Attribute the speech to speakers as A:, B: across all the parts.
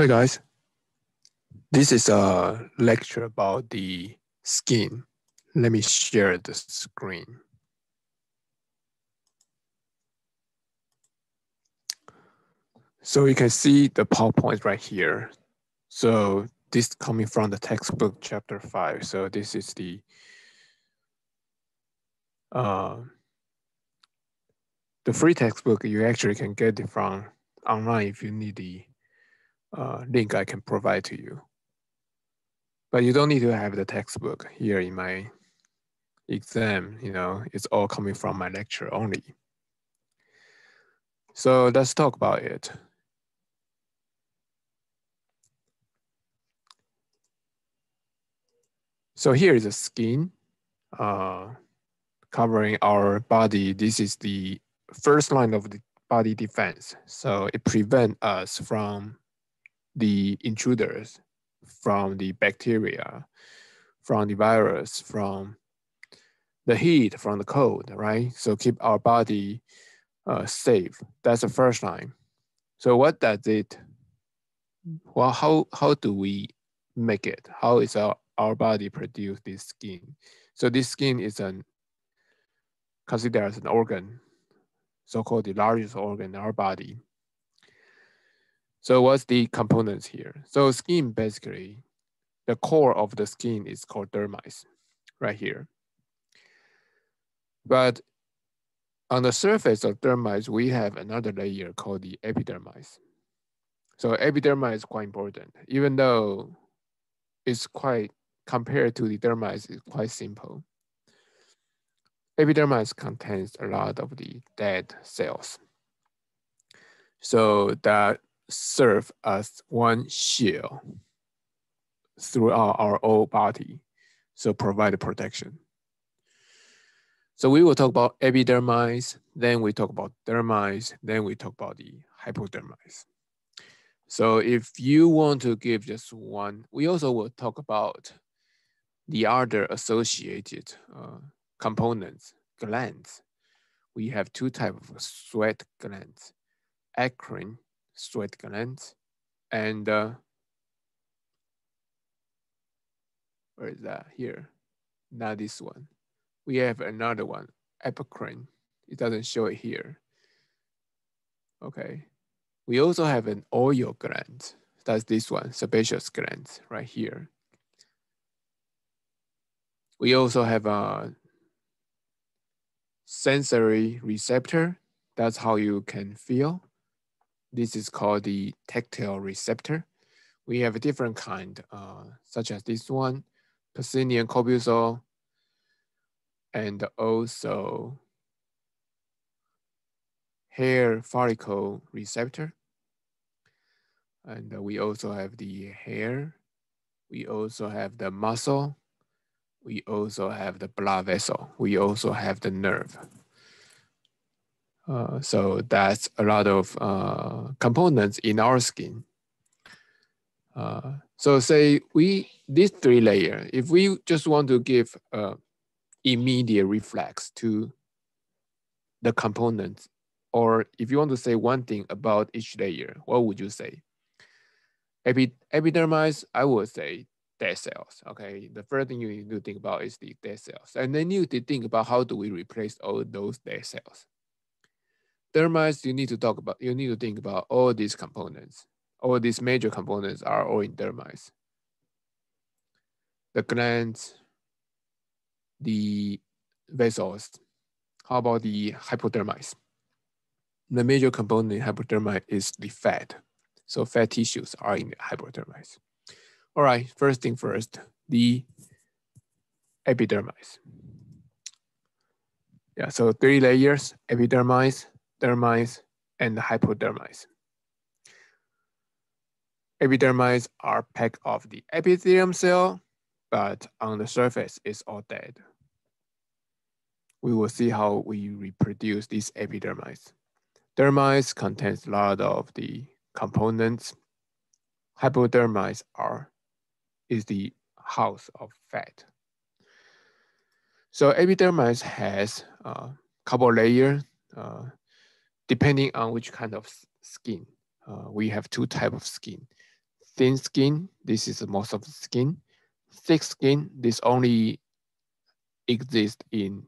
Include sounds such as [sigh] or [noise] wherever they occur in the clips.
A: Hi guys. This is a lecture about the skin. Let me share the screen. So you can see the PowerPoint right here. So this coming from the textbook chapter five. So this is the uh, the free textbook. You actually can get it from online if you need the uh, link I can provide to you. But you don't need to have the textbook here in my exam, you know, it's all coming from my lecture only. So let's talk about it. So here is the skin uh, covering our body. This is the first line of the body defense. So it prevents us from the intruders from the bacteria, from the virus, from the heat, from the cold, right? So keep our body uh, safe. That's the first line. So what does it, well, how, how do we make it? How is our, our body produce this skin? So this skin is an, considered as an organ, so-called the largest organ in our body. So what's the components here? So skin basically, the core of the skin is called dermis, right here. But on the surface of dermis, we have another layer called the epidermis. So epidermis is quite important, even though it's quite, compared to the dermis, it's quite simple. Epidermis contains a lot of the dead cells. So that serve as one shield throughout our whole body, so provide protection. So we will talk about epidermis, then we talk about dermis, then we talk about the hypodermis. So if you want to give just one, we also will talk about the other associated uh, components, glands. We have two types of sweat glands, eccrine sweat glands and uh, where is that? Here. Not this one. We have another one. Apocrine. It doesn't show it here. Okay. We also have an oil gland that's this one. Sebaceous gland right here. We also have a sensory receptor. That's how you can feel this is called the tactile receptor. We have a different kind, uh, such as this one, Pacinian corpuscle, and also hair follicle receptor. And we also have the hair. We also have the muscle. We also have the blood vessel. We also have the nerve. Uh, so that's a lot of uh, components in our skin. Uh, so say we, these three layer, if we just want to give immediate reflex to the components, or if you want to say one thing about each layer, what would you say? Epi epidermis, I would say dead cells. Okay, the first thing you need to think about is the dead cells, and then you need to think about how do we replace all those dead cells dermis, you need to talk about, you need to think about all these components. All these major components are all in dermis. The glands, the vessels. How about the hypodermis? The major component in hypodermis is the fat. So fat tissues are in the hypodermis. All right, first thing first, the epidermis. Yeah, so three layers, epidermis, dermis, and hypodermis. Epidermis are packed of the epithelium cell, but on the surface it's all dead. We will see how we reproduce these epidermis. Dermis contains a lot of the components. Hypodermis are is the house of fat. So epidermis has a uh, couple layer, uh, depending on which kind of skin. Uh, we have two type of skin. thin skin, this is most of the skin. Thick skin, this only exists in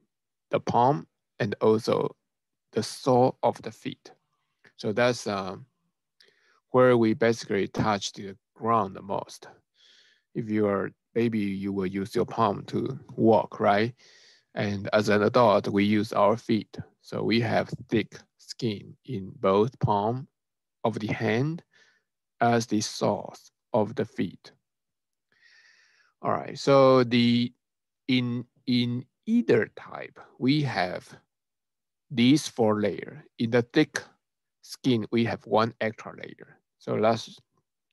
A: the palm and also the sole of the feet. So that's um, where we basically touch the ground the most. If you are baby, you will use your palm to walk, right? And as an adult, we use our feet. So we have thick skin in both palm of the hand as the soles of the feet. All right, so the in in either type, we have these four layers. In the thick skin, we have one extra layer. So let's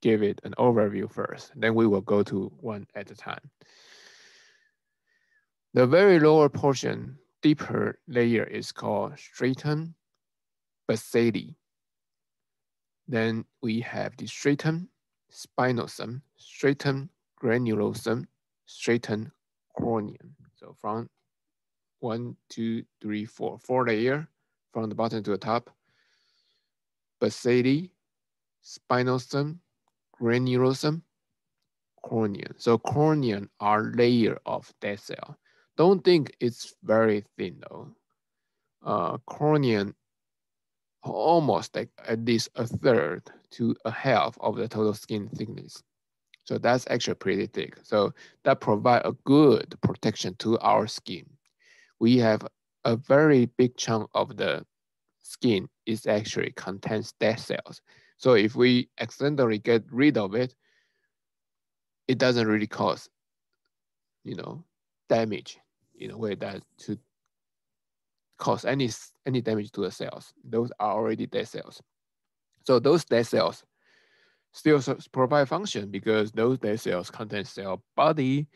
A: give it an overview first. Then we will go to one at a time. The very lower portion, deeper layer is called stratum basale. Then we have the stratum spinosum, stratum granulosum, stratum corneum. So from one, two, three, four, four layer from the bottom to the top. Basale, spinosum, granulosum, corneum. So corneum are layer of dead cell. Don't think it's very thin though. Uh, corneum almost like at least a third to a half of the total skin thickness. So that's actually pretty thick. So that provide a good protection to our skin. We have a very big chunk of the skin is actually contains dead cells. So if we accidentally get rid of it, it doesn't really cause, you know, damage in a way that to cause any any damage to the cells. Those are already dead cells. So those dead cells still provide function because those dead cells contain cell body,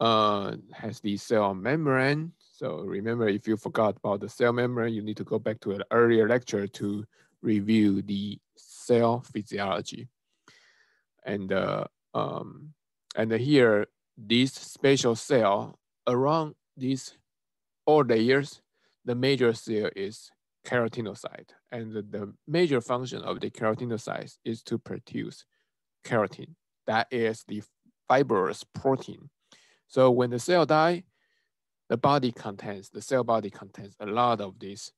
A: uh, has the cell membrane. So remember, if you forgot about the cell membrane, you need to go back to an earlier lecture to review the cell physiology. And uh, um, and here, this spatial cell around these all layers, the major cell is keratinocyte. And the, the major function of the keratinocyte is to produce keratin. That is the fibrous protein. So when the cell die, the body contains, the cell body contains a lot of this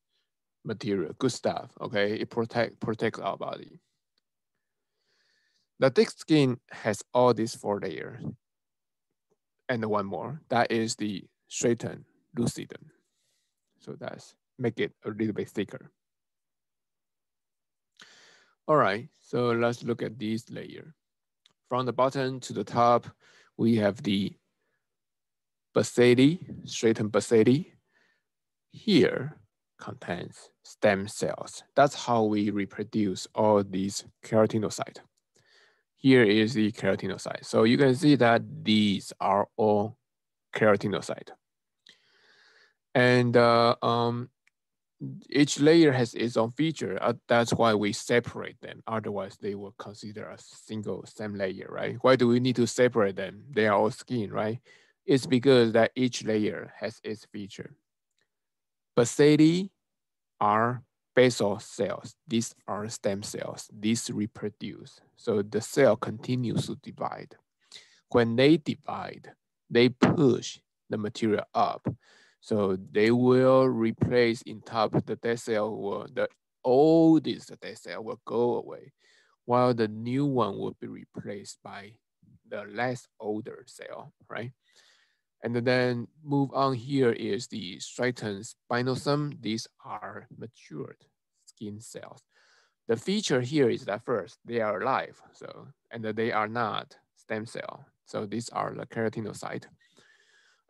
A: material, good stuff, okay? It protect, protects our body. The thick skin has all these four layers. And one more, that is the stratum lucidum. So that's make it a little bit thicker. All right, so let's look at this layer. From the bottom to the top, we have the basale, stratum basale. Here contains stem cells. That's how we reproduce all these keratinocytes. Here is the keratinocyte. So you can see that these are all keratinocyte. And uh, um, each layer has its own feature. Uh, that's why we separate them. Otherwise, they will consider a single same layer, right? Why do we need to separate them? They are all skin, right? It's because that each layer has its feature. Basale are basal cells. These are stem cells. These reproduce. So the cell continues to divide. When they divide, they push the material up so they will replace in top the dead cell will the oldest dead cell will go away, while the new one will be replaced by the less older cell, right? And then move on here is the stratum spinosum. These are matured skin cells. The feature here is that first, they are alive, so and they are not stem cell. So these are the keratinocyte.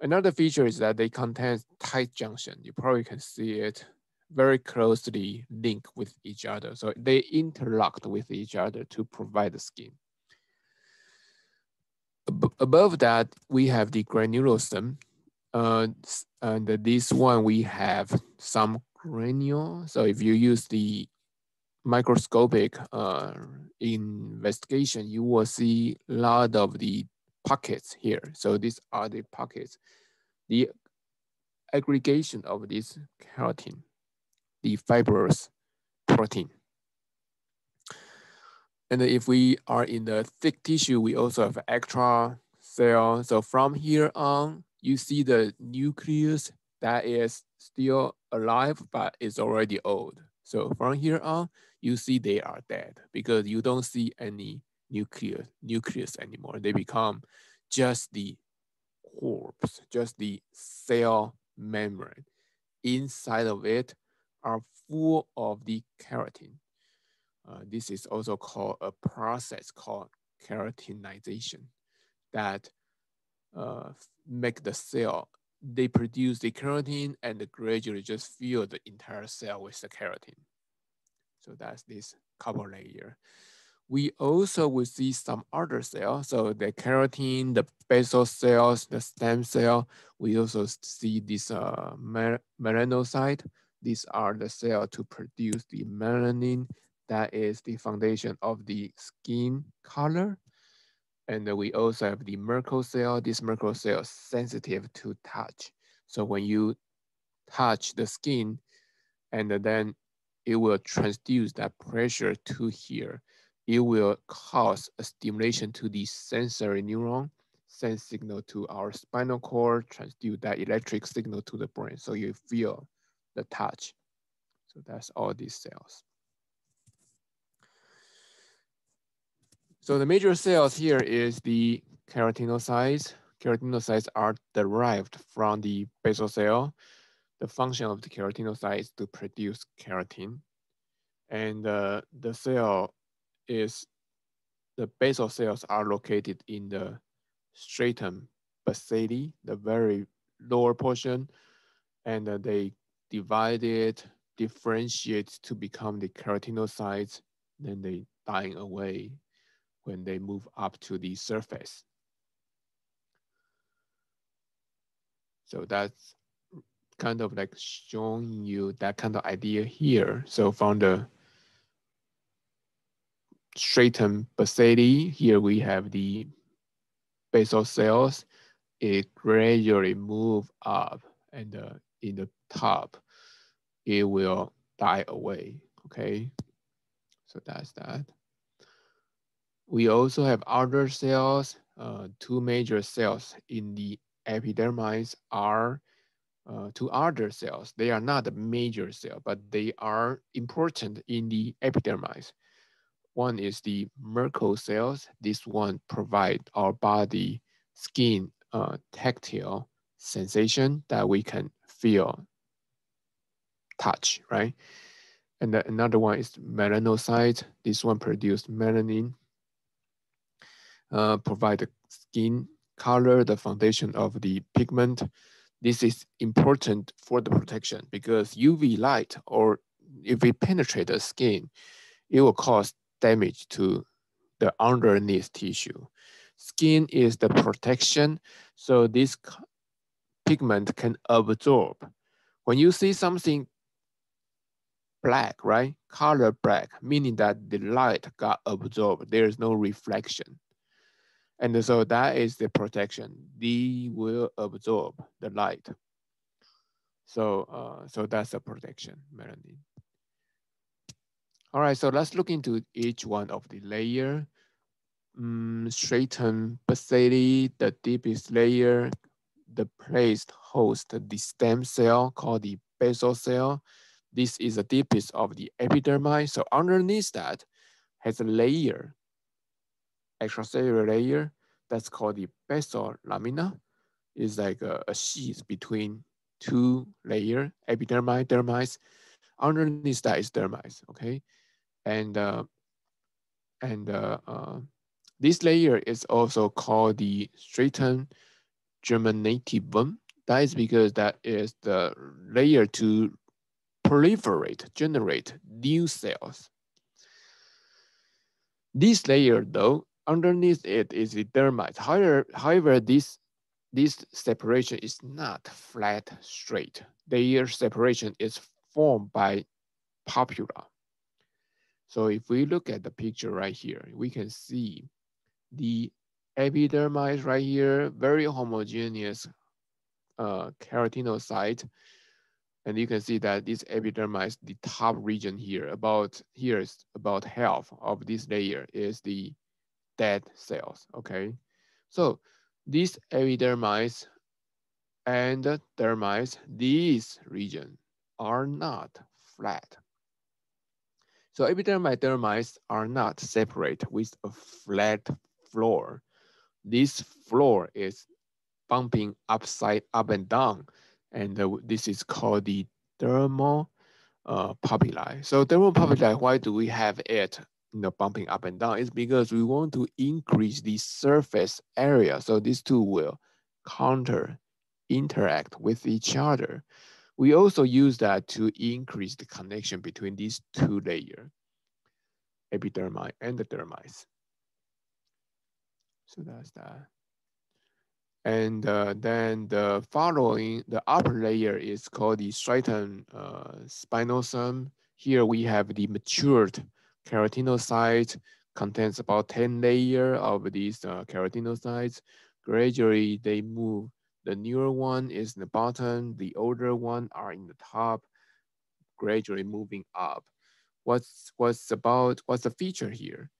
A: Another feature is that they contain tight junction. You probably can see it very closely linked with each other. So they interlocked with each other to provide the skin. Ab above that, we have the granulosum. Uh, and this one, we have some granule. So if you use the microscopic uh, investigation, you will see a lot of the pockets here. So these are the pockets. The aggregation of this keratin, the fibrous protein. And if we are in the thick tissue, we also have extra cell. So from here on, you see the nucleus that is still alive, but it's already old. So from here on, you see they are dead because you don't see any nucleus, nucleus anymore. They become just the corpse, just the cell membrane. Inside of it are full of the keratin. Uh, this is also called a process called keratinization that uh, make the cell, they produce the keratin and gradually just fill the entire cell with the keratin. So that's this couple layer. We also will see some other cells. So the keratin, the basal cells, the stem cell. We also see this uh, melanocyte. These are the cells to produce the melanin. That is the foundation of the skin color. And we also have the Merkel cell. This Merkel cell is sensitive to touch. So when you touch the skin, and then it will transduce that pressure to here. It will cause a stimulation to the sensory neuron, send signal to our spinal cord, transduce that electric signal to the brain. So you feel the touch. So that's all these cells. So the major cells here is the keratinocytes. Keratinocytes are derived from the basal cell the function of the keratinocyte is to produce keratin. And uh, the cell is, the basal cells are located in the stratum basale, the very lower portion, and uh, they divide it, differentiate to become the keratinocytes, then they dying away when they move up to the surface. So that's kind of like showing you that kind of idea here. So from the stratum basale, here we have the basal cells. It gradually move up and uh, in the top, it will die away, okay? So that's that. We also have other cells. Uh, two major cells in the epidermis are uh, to other cells. They are not the major cell, but they are important in the epidermis. One is the Merkel cells. This one provide our body skin uh, tactile sensation that we can feel touch, right? And the, another one is melanocyte. This one produce melanin, uh, provide the skin color, the foundation of the pigment. This is important for the protection because UV light or if it penetrate the skin, it will cause damage to the underneath tissue. Skin is the protection, so this pigment can absorb. When you see something black, right? Color black, meaning that the light got absorbed. There is no reflection. And so that is the protection. They will absorb the light. So, uh, so that's the protection, melanin. All right, so let's look into each one of the layer. Um, stratum basale, the deepest layer, the place host the stem cell called the basal cell. This is the deepest of the epidermis. So underneath that has a layer extracellular layer that's called the basal lamina. It's like a, a, sheath between two layer, epidermis, dermis. Underneath that is dermis, okay? And uh, and uh, uh, this layer is also called the stratum germinativum. That is because that is the layer to proliferate, generate new cells. This layer, though, underneath it is the dermis. However, however this, this separation is not flat straight. Their separation is formed by papilla. So if we look at the picture right here, we can see the epidermis right here, very homogeneous uh, keratinocyte And you can see that this epidermis, the top region here, about here is about half of this layer is the dead cells, okay? So this epidermis and dermis, these region are not flat. So epidermis dermis are not separate with a flat floor. This floor is bumping upside up and down and uh, this is called the dermal uh, papillae. So dermal papillae, why do we have it you know, bumping up and down? It's because we want to increase the surface area. So these two will counter interact with each other. We also use that to increase the connection between these two layers, epidermis and the dermis. So that's that. And uh, then the following, the upper layer is called the stratum uh, spinosum. Here we have the matured keratinocyte, contains about 10 layer of these uh, keratinocytes. Gradually, they move. The newer one is in the bottom, the older one are in the top, gradually moving up. What's, what's about, what's the feature here?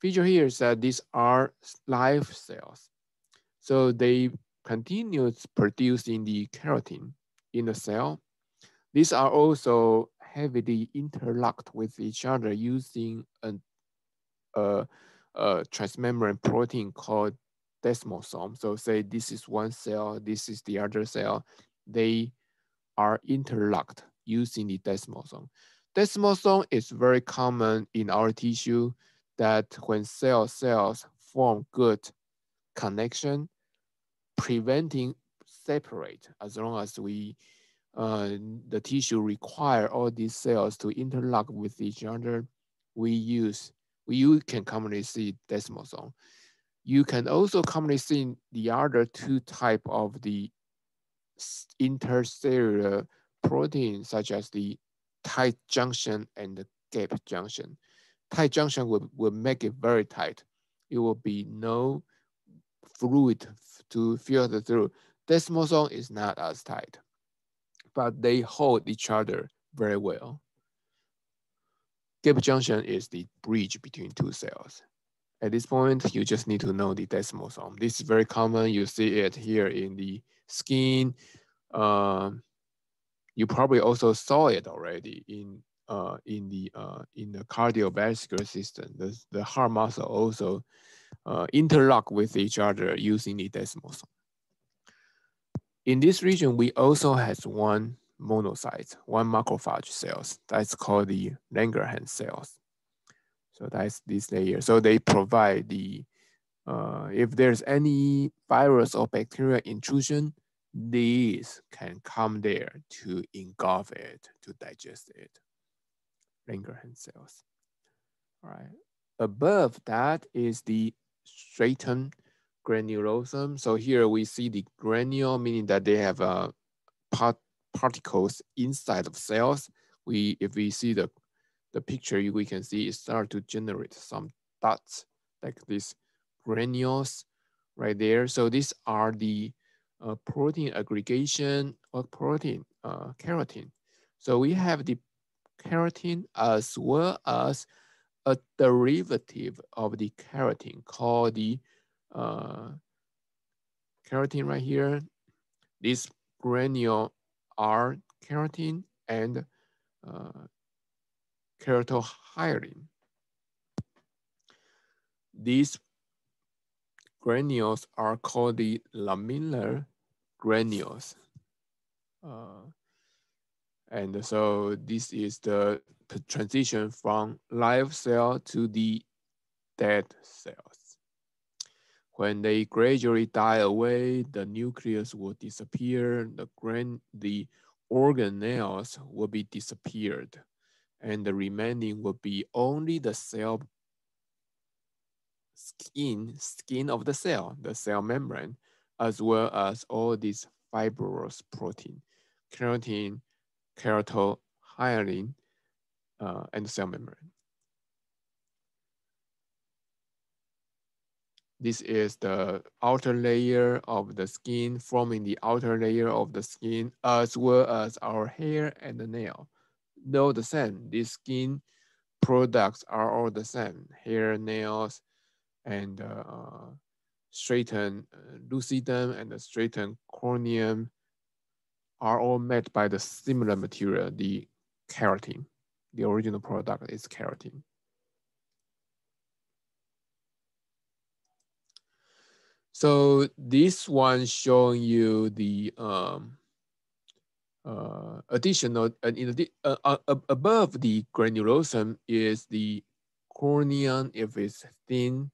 A: Feature here is that these are live cells. So they continue producing the keratin in the cell. These are also heavily interlocked with each other using an, a, a transmembrane protein called desmosome. So say this is one cell, this is the other cell. They are interlocked using the desmosome. Desmosome is very common in our tissue that when cell cells form good connection, preventing separate as long as we uh, the tissue require all these cells to interlock with each other, we use, we you can commonly see desmosome. You can also commonly see the other two type of the intercellular protein, such as the tight junction and the gap junction. Tight junction will, will make it very tight. It will be no fluid to filter through. Desmosome is not as tight, but they hold each other very well. Gap junction is the bridge between two cells. At this point, you just need to know the desmosome. This is very common. You see it here in the skin. Uh, you probably also saw it already in uh, in the uh, in the cardiovascular system. The, the heart muscle also uh, interlock with each other using the desmosome. In this region, we also has one monocyte, one macrophage cells. That's called the Langerhans cells. So that's this layer. So they provide the, uh, if there's any virus or bacterial intrusion, these can come there to engulf it, to digest it. Langerhans cells. All right. Above that is the stratum granulosum. So here we see the granule, meaning that they have uh, part particles inside of cells. We, if we see the, the picture, we can see it start to generate some dots like these granules right there. So these are the uh, protein aggregation or protein uh, keratin. So we have the keratin as well as a derivative of the keratin called the uh, keratin right here. This granule are keratin and uh, keratohyalin. These granules are called the lamellar granules. Uh, and so this is the transition from live cell to the dead cells. When they gradually die away, the nucleus will disappear, the, gran the organelles will be disappeared, and the remaining will be only the cell skin, skin of the cell, the cell membrane, as well as all these fibrous protein, keratin, keratohyalin, uh, and cell membrane. This is the outer layer of the skin forming the outer layer of the skin as well as our hair and the nail. Though the same, these skin products are all the same. Hair, nails, and uh, stratum uh, lucidum and the stratum corneum are all made by the similar material, the keratin. The original product is keratin. So this one showing you the um, uh, additional, uh, in the, uh, uh, above the granulosum is the cornea if it's thin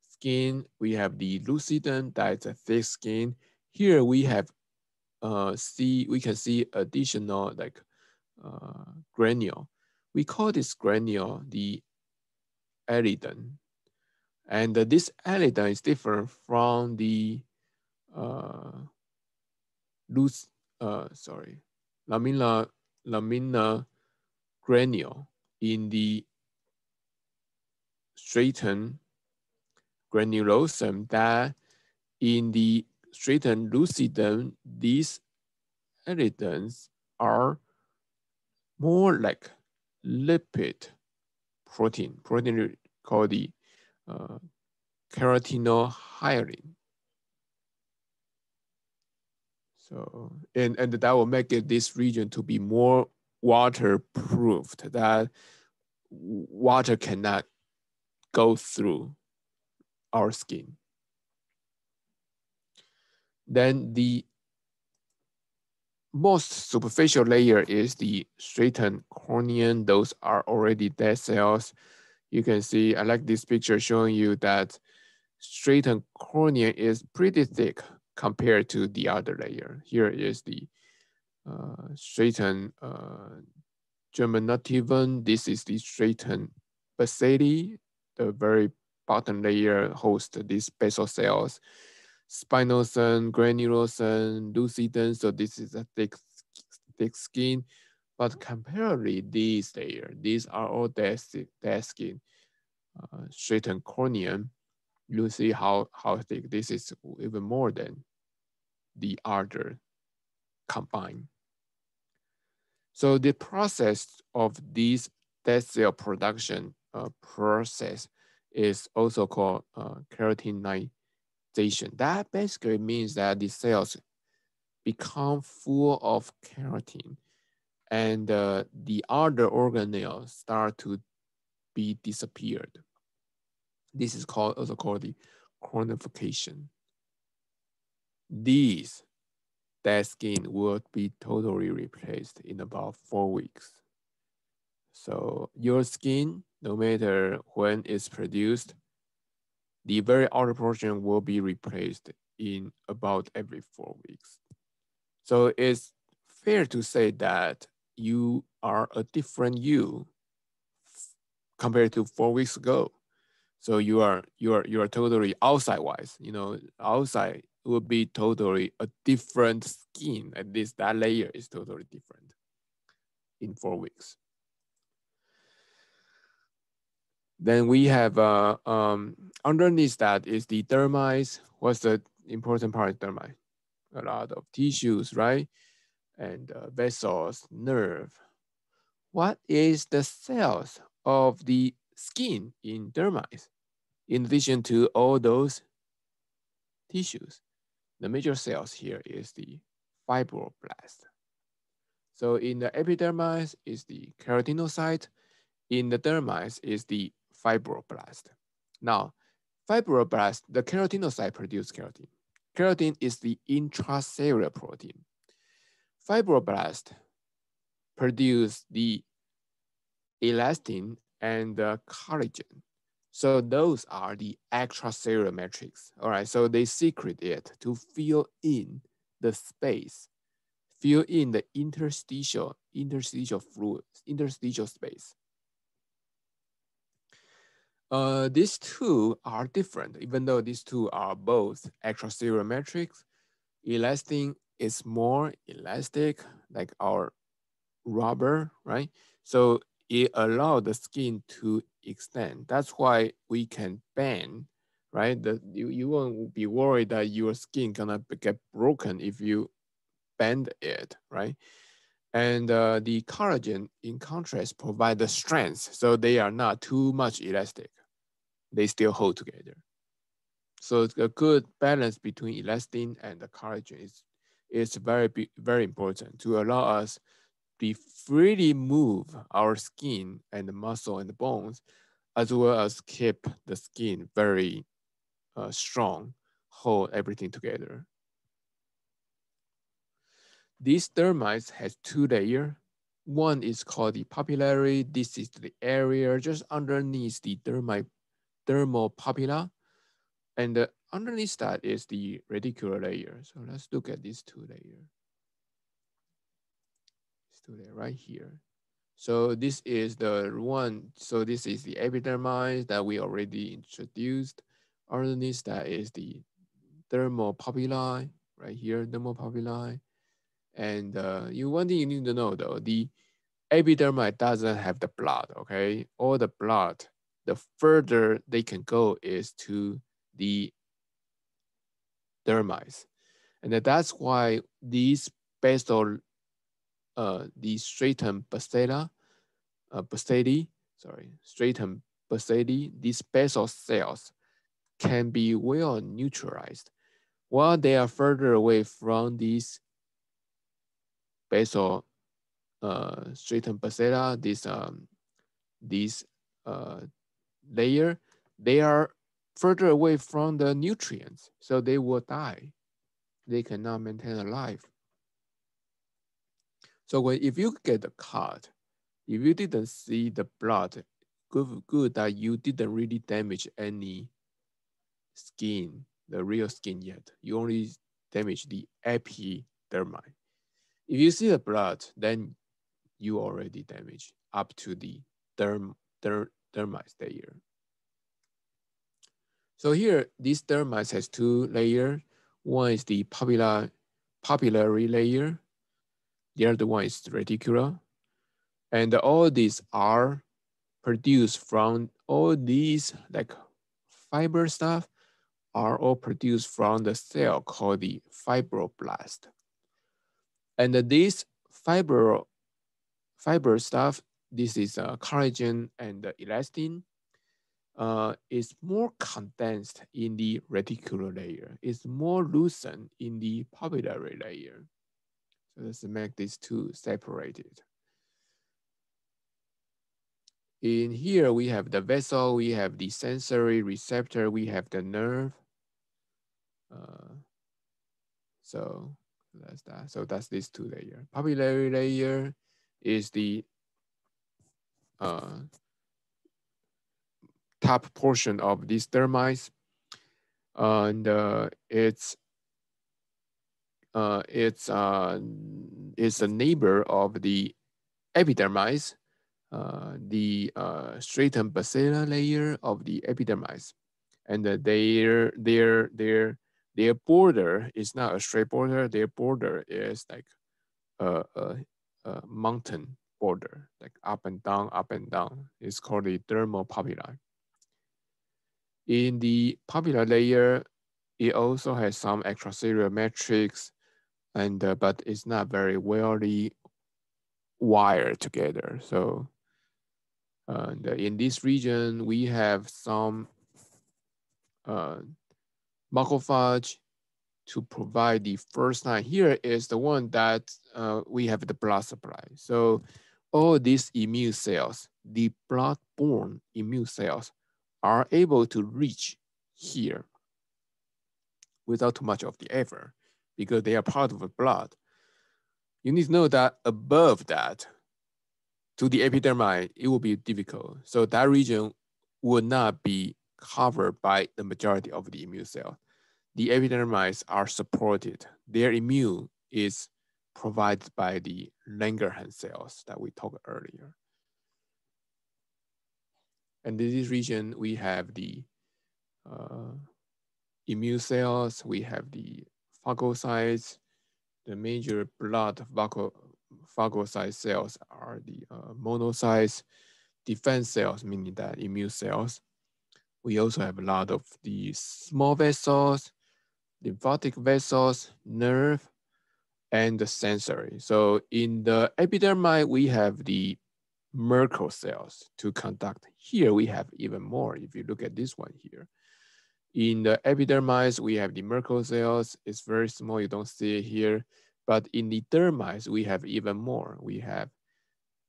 A: skin. We have the lucidum, that's a thick skin. Here we have uh, see, we can see additional like uh, granule. We call this granule the eleidin. And this eleidin is different from the uh, loose, sorry, lamina, lamina granule in the stratum granulosum that in the stratum lucidum, these eleidins are more like lipid protein, protein called the uh, keratinohyaline. So, and, and that will make it, this region to be more waterproofed that water cannot go through our skin. Then the most superficial layer is the stratum corneum. Those are already dead cells you can see, I like this picture showing you that stratum cornea is pretty thick compared to the other layer. Here is the uh, stratum uh, germinativum. This is the stratum basale. The very bottom layer hosts these basal cells. Spinosum, granulosum, lucidum. So this is a thick, thick skin. But comparatively, these layers, these are all dead, dead skin, uh, stratum corneum. You see how, how thick this is even more than the other combined. So the process of this dead cell production uh, process is also called uh, keratinization. That basically means that the cells become full of keratin and uh, the other organelles start to be disappeared. This is called also called the cornification. These dead skin will be totally replaced in about four weeks. So your skin, no matter when it's produced, the very outer portion will be replaced in about every four weeks. So it's fair to say that you are a different you compared to four weeks ago. So you are you are you are totally outside wise. You know, outside would be totally a different skin. At least that layer is totally different in four weeks. Then we have uh, um, underneath that is the dermis. What's the important part of dermis? A lot of tissues, right? and uh, vessels, nerve. What is the cells of the skin in dermis? In addition to all those tissues, the major cells here is the fibroblast. So in the epidermis is the keratinocyte, in the dermis is the fibroblast. Now, fibroblast, the keratinocyte produce keratin. Keratin is the intracellular protein fibroblast produce the elastin and the collagen. So those are the extracellular matrix. All right, so they secrete it to fill in the space, fill in the interstitial, interstitial fluid, interstitial space. Uh, these two are different, even though these two are both extracellular matrix. Elastin is more elastic, like our rubber, right? So it allows the skin to extend. That's why we can bend right? That you, you won't be worried that your skin gonna get broken if you bend it, right? And uh, the collagen, in contrast, provide the strength, so they are not too much elastic. They still hold together. So it's a good balance between elastin and the collagen is, is very, very important to allow us be freely move our skin and the muscle and the bones, as well as keep the skin very uh, strong, hold everything together. This dermis has two layers. One is called the papillary. This is the area just underneath the dermi, dermal papilla. And uh, underneath that is the reticular layer. So let's look at these two layers. Layers right here. So this is the one, so this is the epidermis that we already introduced. Underneath that is the dermal papillae, right here, dermal papillae. And uh, you one thing you need to know though, the epidermis doesn't have the blood, okay? All the blood, the further they can go is to the dermis. And that's why these basal, uh, the stratum bacilla, uh, bacilli, sorry, stratum bacilli, these basal cells can be well neutralized while they are further away from these basal uh, stratum bacilla, this um, this uh, layer, they are further away from the nutrients, so they will die. They cannot maintain a life. So when, if you get a cut, if you didn't see the blood, good, good that you didn't really damage any skin, the real skin yet. You only damage the epidermis. If you see the blood, then you already damage up to the derm, derm, dermis layer. So here, this dermis has two layers. One is the papilla, papillary layer. The other one is reticular. And all these are produced from all these like fiber stuff are all produced from the cell called the fibroblast. And this fiber, fiber stuff, this is uh, collagen and elastin, uh, is more condensed in the reticular layer. It's more loosened in the papillary layer. So let's make these two separated. In here, we have the vessel, we have the sensory receptor, we have the nerve. Uh, so that's that. So that's these two layer. Papillary layer is the uh, top portion of this dermis, and uh, it's uh, it's uh, it's a neighbor of the epidermis, uh, the uh, stratum bacilla layer of the epidermis, and uh, their their their their border is not a straight border. Their border is like a, a, a mountain border, like up and down, up and down. It's called the dermal papilla. In the papilla layer, it also has some extracellular matrix, and uh, but it's not very wellly wired together. So and in this region, we have some uh, macrophage to provide the first line. Here is the one that uh, we have the blood supply. So all these immune cells, the blood-borne immune cells are able to reach here without too much of the effort because they are part of the blood. You need to know that above that, to the epidermis, it will be difficult. So that region would not be covered by the majority of the immune cell the epidermis are supported. Their immune is provided by the Langerhans cells that we talked earlier. And in this region, we have the uh, immune cells, we have the phagocytes, the major blood phagocyte cells are the uh, monocytes, defense cells, meaning that immune cells, We also have a lot of the small vessels, lymphatic vessels, nerve, and the sensory. So in the epidermis, we have the Merkel cells to conduct. Here we have even more if you look at this one here. In the epidermis, we have the Merkel cells. It's very small, you don't see it here. But in the dermis, we have even more. We have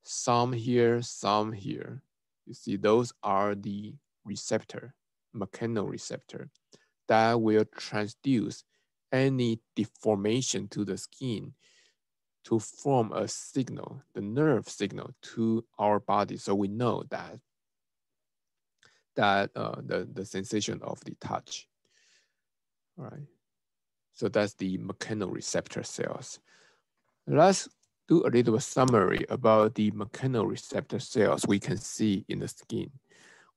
A: some here, some here. You see, those are the receptor, mechanoreceptor, that will transduce any deformation to the skin to form a signal, the nerve signal to our body. So we know that that uh, the, the sensation of the touch. All right. So that's the mechanoreceptor cells. Let's do a little summary about the mechanoreceptor cells we can see in the skin.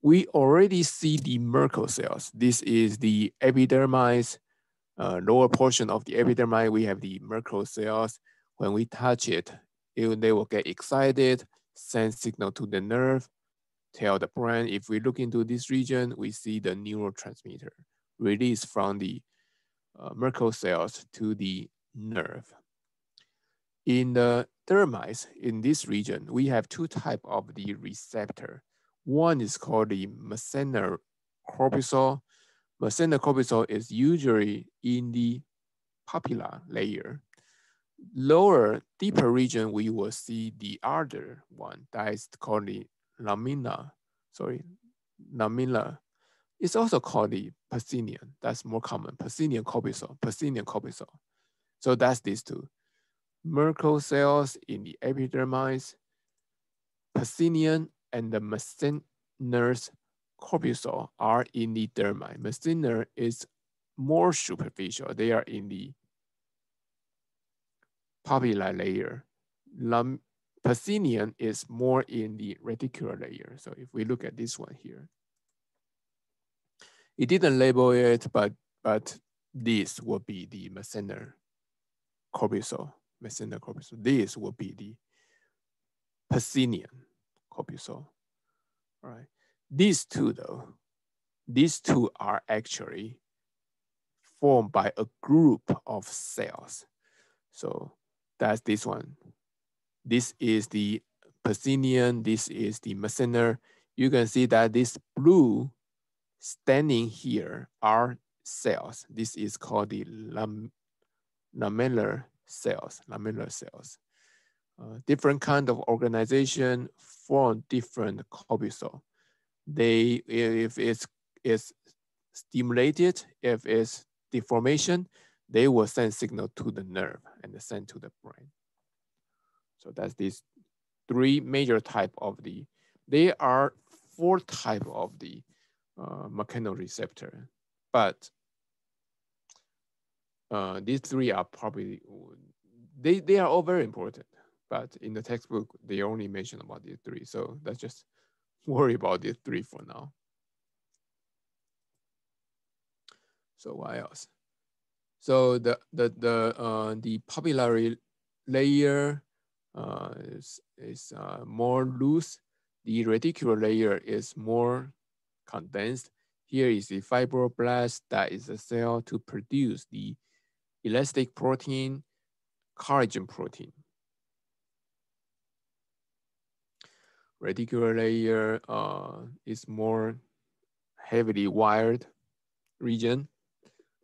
A: We already see the Merkel cells. This is the epidermis, uh, lower portion of the epidermis. We have the Merkel cells. When we touch it, it, they will get excited, send signal to the nerve, tell the brain, if we look into this region, we see the neurotransmitter released from the uh, Merkel cells to the nerve. In the dermis, in this region, we have two type of the receptor. One is called the Meissner corpuscle. Meissner corpuscle is usually in the papilla layer. Lower, deeper region, we will see the other one that is called the lamina, sorry, lamina. It's also called the Pacinian. That's more common. Pacinian corpuscle, Pacinian corpuscle. So that's these two. Merkel cells in the epidermis, Pacinian and the Meissner's corpuscle are in the dermis. Meissner is more superficial. They are in the papilla layer. Lam Pacinian is more in the reticular layer. So if we look at this one here, it didn't label it, but, but this will be the Meissner corpuscle, Meissner corpuscle. This will be the Pacinian corpuscle, all right? These two though, these two are actually formed by a group of cells. So that's this one, this is the Pacinian, this is the Meissner. You can see that this blue standing here are cells. This is called the lam lamellar cells, lamellar cells. Uh, different kind of organization form different corpuscle. They, if it's, it's stimulated, if it's deformation, they will send signal to the nerve and send to the brain. So that's these three major type of the, they are four type of the uh, mechanoreceptor, but uh, these three are probably, they, they are all very important, but in the textbook, they only mention about these three. So let's just [laughs] worry about these three for now. So what else? So the the the uh, the papillary layer uh, is, is uh, more loose. The reticular layer is more condensed. Here is the fibroblast that is a cell to produce the elastic protein, collagen protein. Reticular layer uh, is more heavily wired region.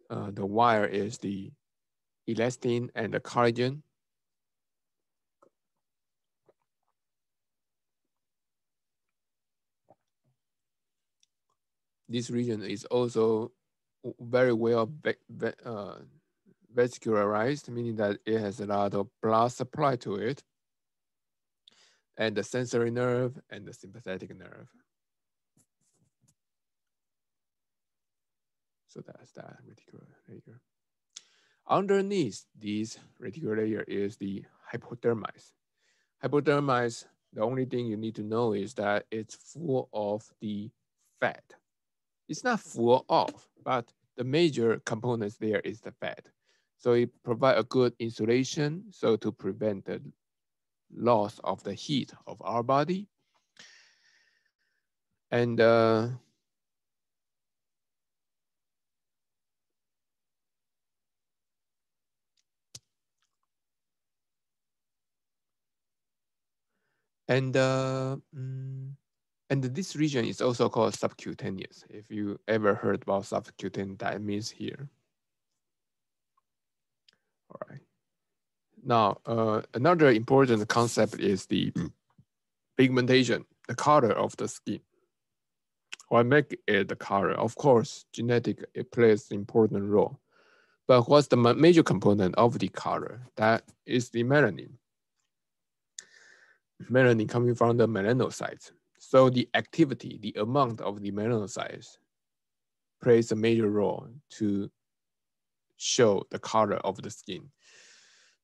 A: Uh, the wire is the elastin and the collagen. This region is also very well uh, vascularized, meaning that it has a lot of blood supply to it, and the sensory nerve and the sympathetic nerve. So that's that reticular layer. Underneath this reticular layer is the hypodermis. Hypodermis, the only thing you need to know is that it's full of the fat it's not full off, but the major components there is the fat. So it provides a good insulation so to prevent the loss of the heat of our body. And uh, and uh, mm, and this region is also called subcutaneous. If you ever heard about subcutaneous, that means here. All right. Now, uh, another important concept is the [clears throat] pigmentation, the color of the skin. What make it the color? Of course, genetic it plays an important role. But what's the major component of the color? That is the melanin. Melanin coming from the melanocytes. So the activity, the amount of the melanocytes plays a major role to show the color of the skin.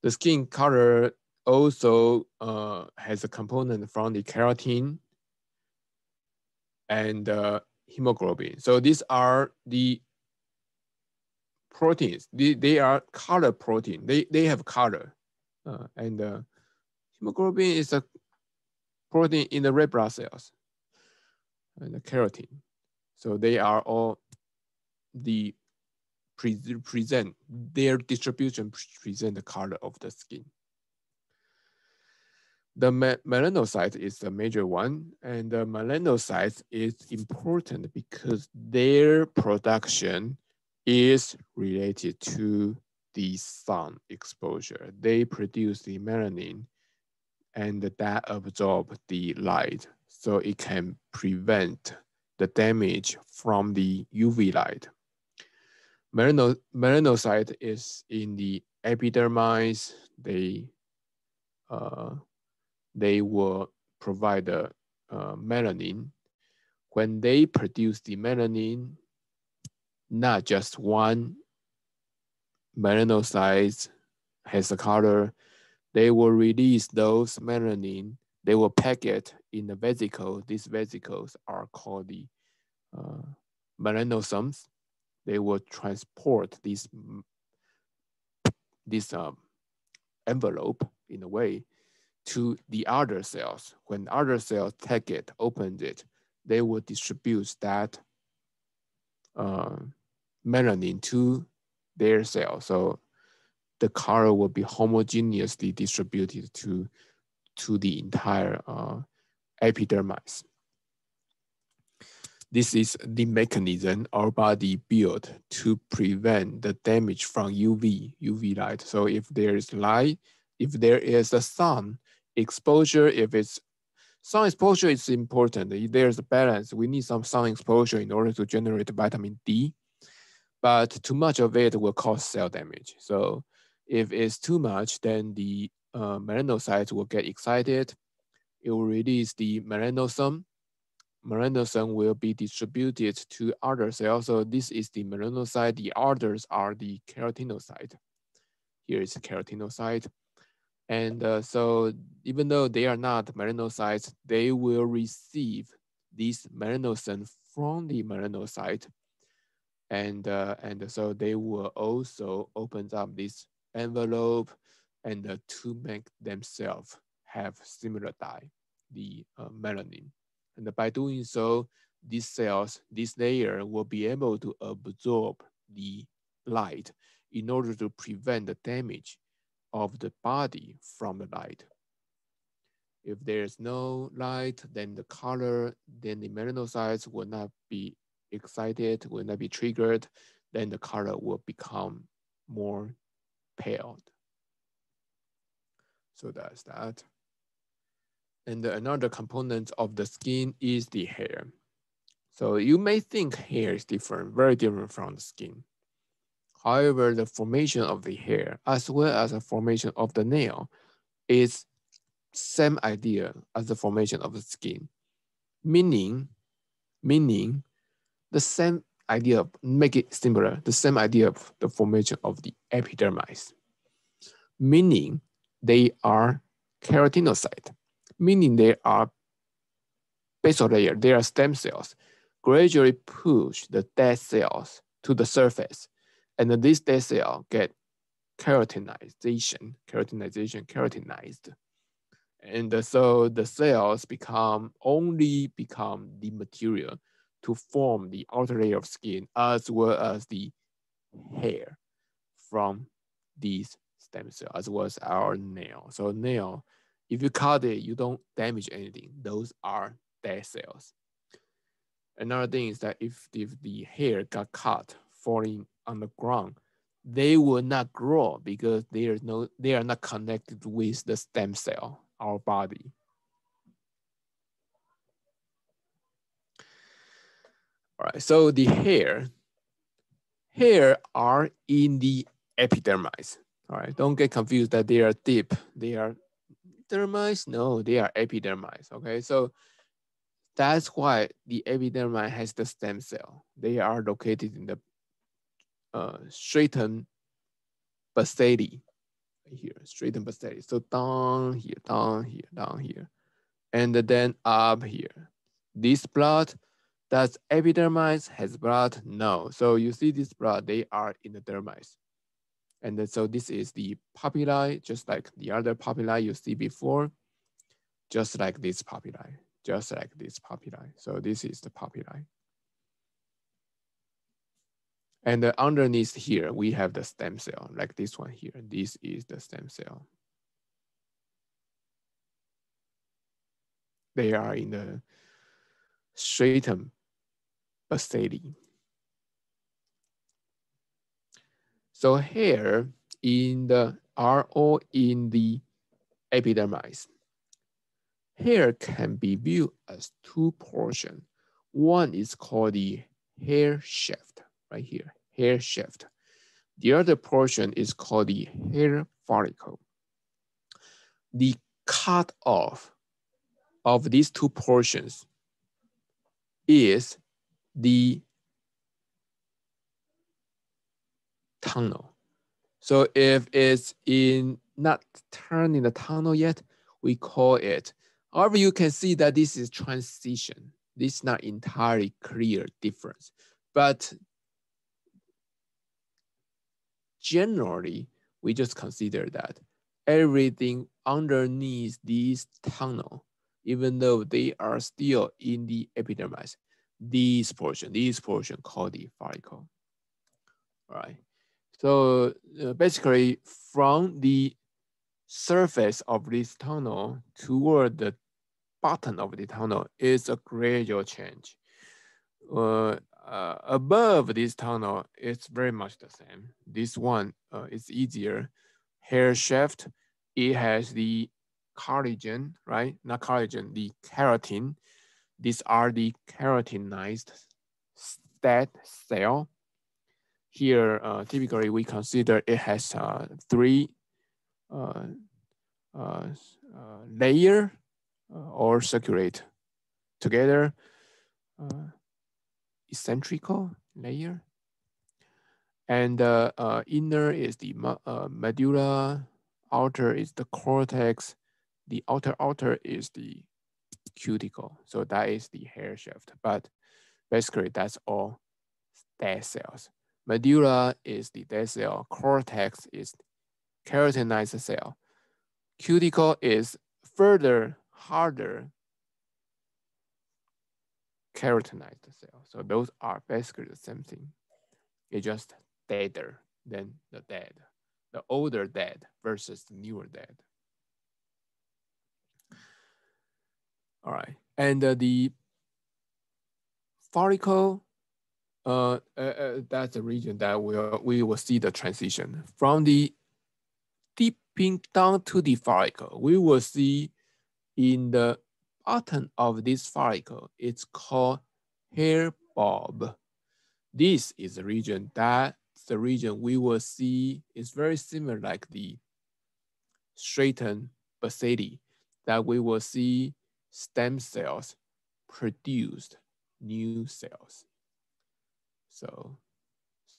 A: The skin color also uh, has a component from the keratin and uh, hemoglobin. So these are the proteins. They, they are color protein. They, they have color. Uh, and uh, hemoglobin is a protein in the red blood cells and the keratin. So they are all the pre present, their distribution present the color of the skin. The melanocyte is the major one, and the melanocyte is important because their production is related to the sun exposure. They produce the melanin and that absorb the light so it can prevent the damage from the UV light. Melano melanocyte is in the epidermis. They uh, they will provide the uh, melanin. When they produce the melanin, not just one melanocyte has a color, they will release those melanin. They will pack it in the vesicle. These vesicles are called the uh, melanosomes. They will transport this, this um, envelope in a way to the other cells. When other cells take it, opens it, they will distribute that uh, melanin to their cell. So the color will be homogeneously distributed to, to the entire uh, epidermis. This is the mechanism our body built to prevent the damage from UV, UV light. So if there is light, if there is a sun exposure, if it's sun exposure is important. If there's a balance, we need some sun exposure in order to generate vitamin D, but too much of it will cause cell damage. So if it's too much, then the uh, melanocytes will get excited. It will release the melanosome. Melanosome will be distributed to other cells. So this is the melanocyte. The others are the keratinocyte. Here is keratinocyte. And uh, so even though they are not melanocytes, they will receive this melanosome from the melanocyte. And, uh, and so they will also open up this envelope and to make themselves have similar dye, the uh, melanin. And by doing so, these cells, this layer will be able to absorb the light in order to prevent the damage of the body from the light. If there's no light, then the color, then the melanocytes will not be excited, will not be triggered, then the color will become more paled. So that's that. And another component of the skin is the hair. So you may think hair is different, very different from the skin. However, the formation of the hair as well as the formation of the nail is same idea as the formation of the skin, meaning, meaning the same idea, of, make it similar, the same idea of the formation of the epidermis, meaning they are keratinocyte, meaning they are basal layer, they are stem cells, gradually push the dead cells to the surface. And these dead cell get keratinization, keratinization, keratinized. And so the cells become only become the material to form the outer layer of skin as well as the hair from these stem cells as well as our nail. So nail If you cut it, you don't damage anything. Those are dead cells. Another thing is that if, if the hair got cut falling on the ground, they will not grow because they are no they are not connected with the stem cell, our body. All right, so the hair, hair are in the epidermis. All right, don't get confused that they are deep. They are dermis. No, they are epidermis. Okay, so that's why the epidermis has the stem cell. They are located in the uh, stratum basale here, stratum basale. So down here, down here, down here, and then up here. This blood does epidermis has blood? No. So you see this blood, they are in the dermis. And so this is the papillae, just like the other papillae you see before, just like this papillae, just like this papillae. So this is the papillae. And underneath here, we have the stem cell, like this one here. This is the stem cell. They are in the stratum basale. So here in the all in the epidermis. Hair can be viewed as two portions. One is called the hair shaft, right here, hair shaft. The other portion is called the hair follicle. The cut off of these two portions is the tunnel. So if it's in not turned turning the tunnel yet, we call it. However, you can see that this is transition. This is not entirely clear difference, but generally, we just consider that everything underneath this tunnel, even though they are still in the epidermis, this portion, this portion called the follicle. All right. So uh, basically from the surface of this tunnel toward the bottom of the tunnel is a gradual change. Uh, uh, above this tunnel, it's very much the same. This one uh, is easier. Hair shaft, it has the collagen, right? Not collagen, the keratin these are the keratinized stem cell. Here, uh, typically we consider it has uh, three uh, uh, uh layer uh, or circulate together, eccentrical layer. And inner is the medulla, outer is the cortex, the outer outer is the cuticle. So that is the hair shaft. But basically that's all dead cells. Medulla is the dead cell. Cortex is keratinized cell. Cuticle is further harder keratinized cell. So those are basically the same thing. It's just deader than the dead, the older dead versus the newer dead. All right, and uh, the follicle, uh, uh, uh, that's the region that we'll, we will see the transition. From the dipping down to the follicle, we will see in the bottom of this follicle, it's called hair bulb. This is the region that the region we will see is very similar like the stratum basale that we will see stem cells produced new cells. So,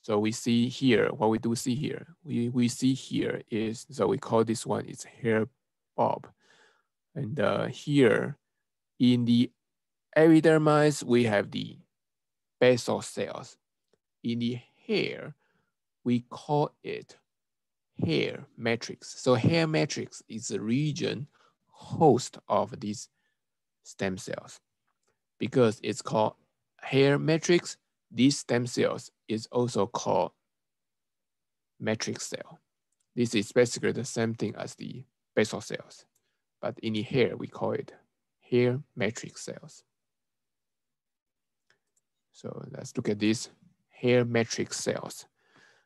A: so we see here, what we do see here, we, we see here is, so we call this one is hair bulb. And uh, here in the epidermis, we have the basal cells. In the hair, we call it hair matrix. So hair matrix is the region host of these stem cells. Because it's called hair matrix, these stem cells is also called matrix cell. This is basically the same thing as the basal cells. but in the hair, we call it hair matrix cells. So let's look at these hair matrix cells.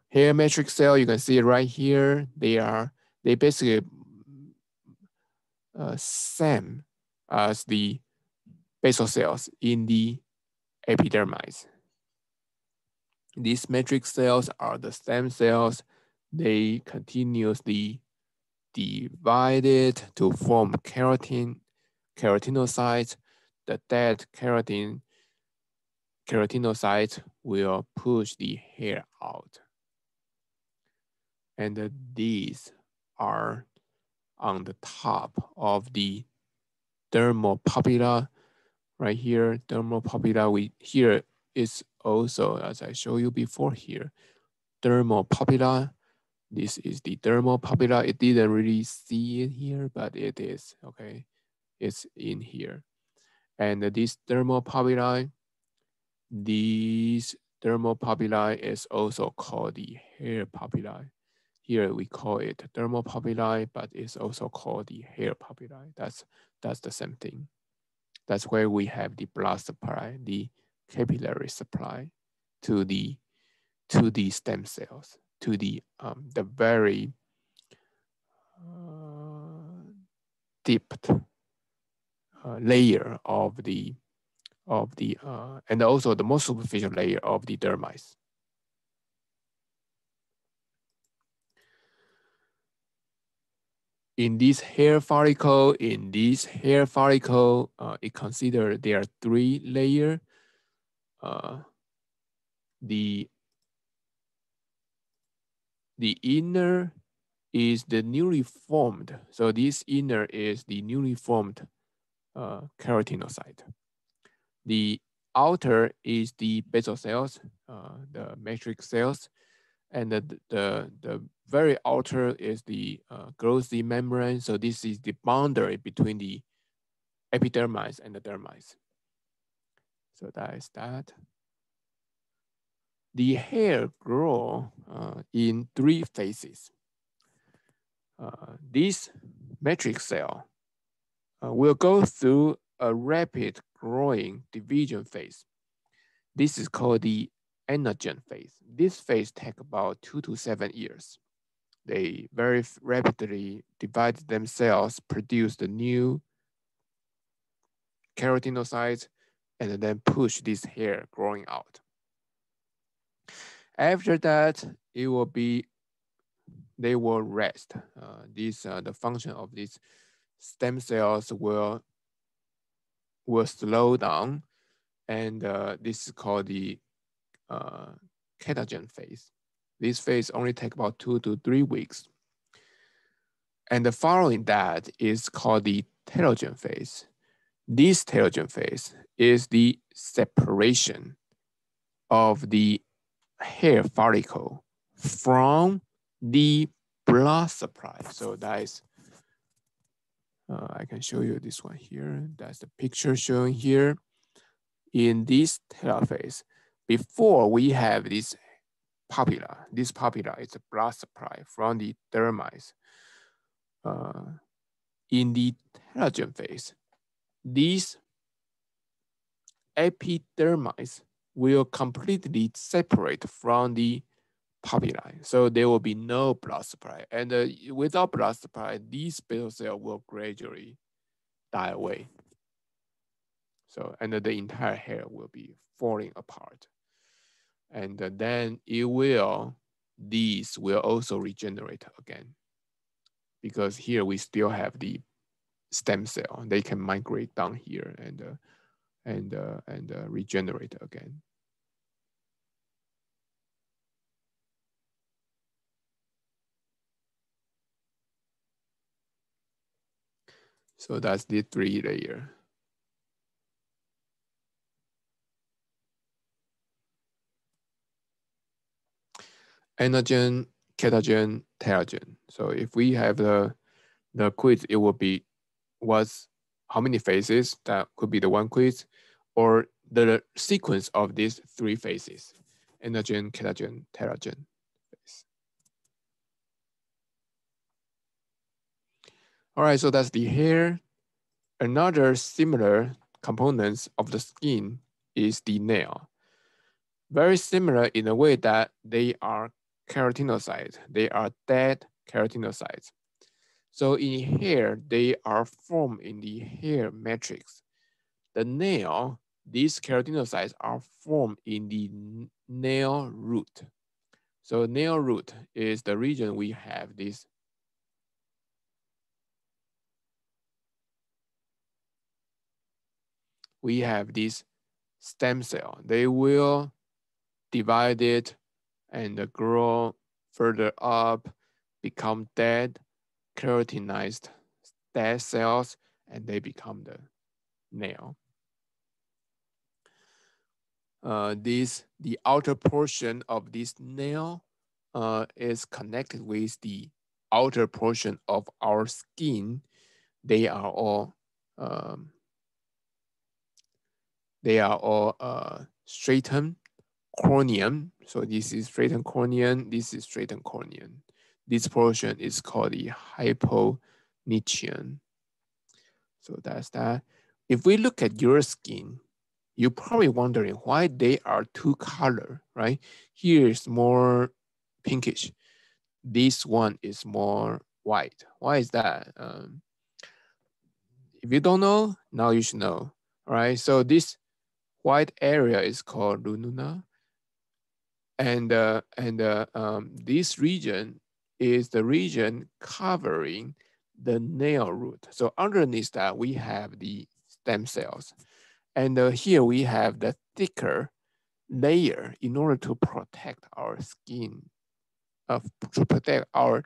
A: Hair matrix cell, you can see right here. They are, they basically uh, same as the basal cells in the epidermis. These matrix cells are the stem cells. They continuously divided to form keratin, keratinocytes. The dead keratin keratinocytes will push the hair out. And these are on the top of the dermal papilla right here. Dermal papilla, we here is also, as I show you before here, dermal papilla. This is the dermal papilla. It didn't really see it here, but it is, okay? It's in here. And this dermal papilla, these dermal papilla is also called the hair papilla. Here we call it dermal papillae, but it's also called the hair papillae. That's, that's the same thing. That's where we have the blood supply, the capillary supply to the to the stem cells, to the um, the very uh, deep uh, layer of the of the uh, and also the most superficial layer of the dermis. In this hair follicle, in this hair follicle, uh, it considered there are three layer. Uh, the the inner is the newly formed. So this inner is the newly formed uh, keratinocyte. The outer is the basal cells, uh, the matrix cells, and the, the, the very outer is the uh, Grothe membrane. So this is the boundary between the epidermis and the dermis. So that is that. The hair grow uh, in three phases. Uh, this matrix cell uh, will go through a rapid growing division phase. This is called the anagen phase. This phase take about two to seven years. They very rapidly divide themselves, produce the new keratinocytes, and then push this hair growing out. After that, it will be, they will rest. Uh, this, uh, the function of these stem cells will, will slow down. And uh, this is called the uh, catagen phase. This phase only take about two to three weeks. And the following that is called the telogen phase. This telogen phase is the separation of the hair follicle from the blood supply. So that is, uh, I can show you this one here. That's the picture shown here. In this telophase, before we have this papilla, this papilla is a blood supply from the dermis. Uh, in the telogen phase, these epidermis will completely separate from the papillae. So there will be no blood supply. And uh, without blood supply, these basal cells will gradually die away. So, and the entire hair will be falling apart and then it will, these will also regenerate again. Because here we still have the stem cell. They can migrate down here and, uh, and, uh, and uh, regenerate again. So that's the three layer. Anagen, catagen, telogen. So if we have the, the quiz, it will be what's how many phases, that could be the one quiz, or the sequence of these three phases, anagen, catagen, telogen. Phase. All right, so that's the hair. Another similar components of the skin is the nail. Very similar in a way that they are keratinocytes. They are dead keratinocytes. So in hair, they are formed in the hair matrix. The nail, these keratinocytes are formed in the nail root. So nail root is the region we have this we have this stem cell. They will divide it and grow further up, become dead, keratinized dead cells, and they become the nail. Uh, this the outer portion of this nail uh, is connected with the outer portion of our skin. They are all um, they are all uh, stratum corneum. So this is stratum corneum. This is stratum corneum. This portion is called the hyponychium. So that's that. If we look at your skin, you're probably wondering why they are two color, right? Here is more pinkish. This one is more white. Why is that? Um, if you don't know, now you should know, right? So this white area is called lunula. And, uh, and uh, um, this region is the region covering the nail root. So underneath that, we have the stem cells. And uh, here we have the thicker layer in order to protect our skin, uh, to protect our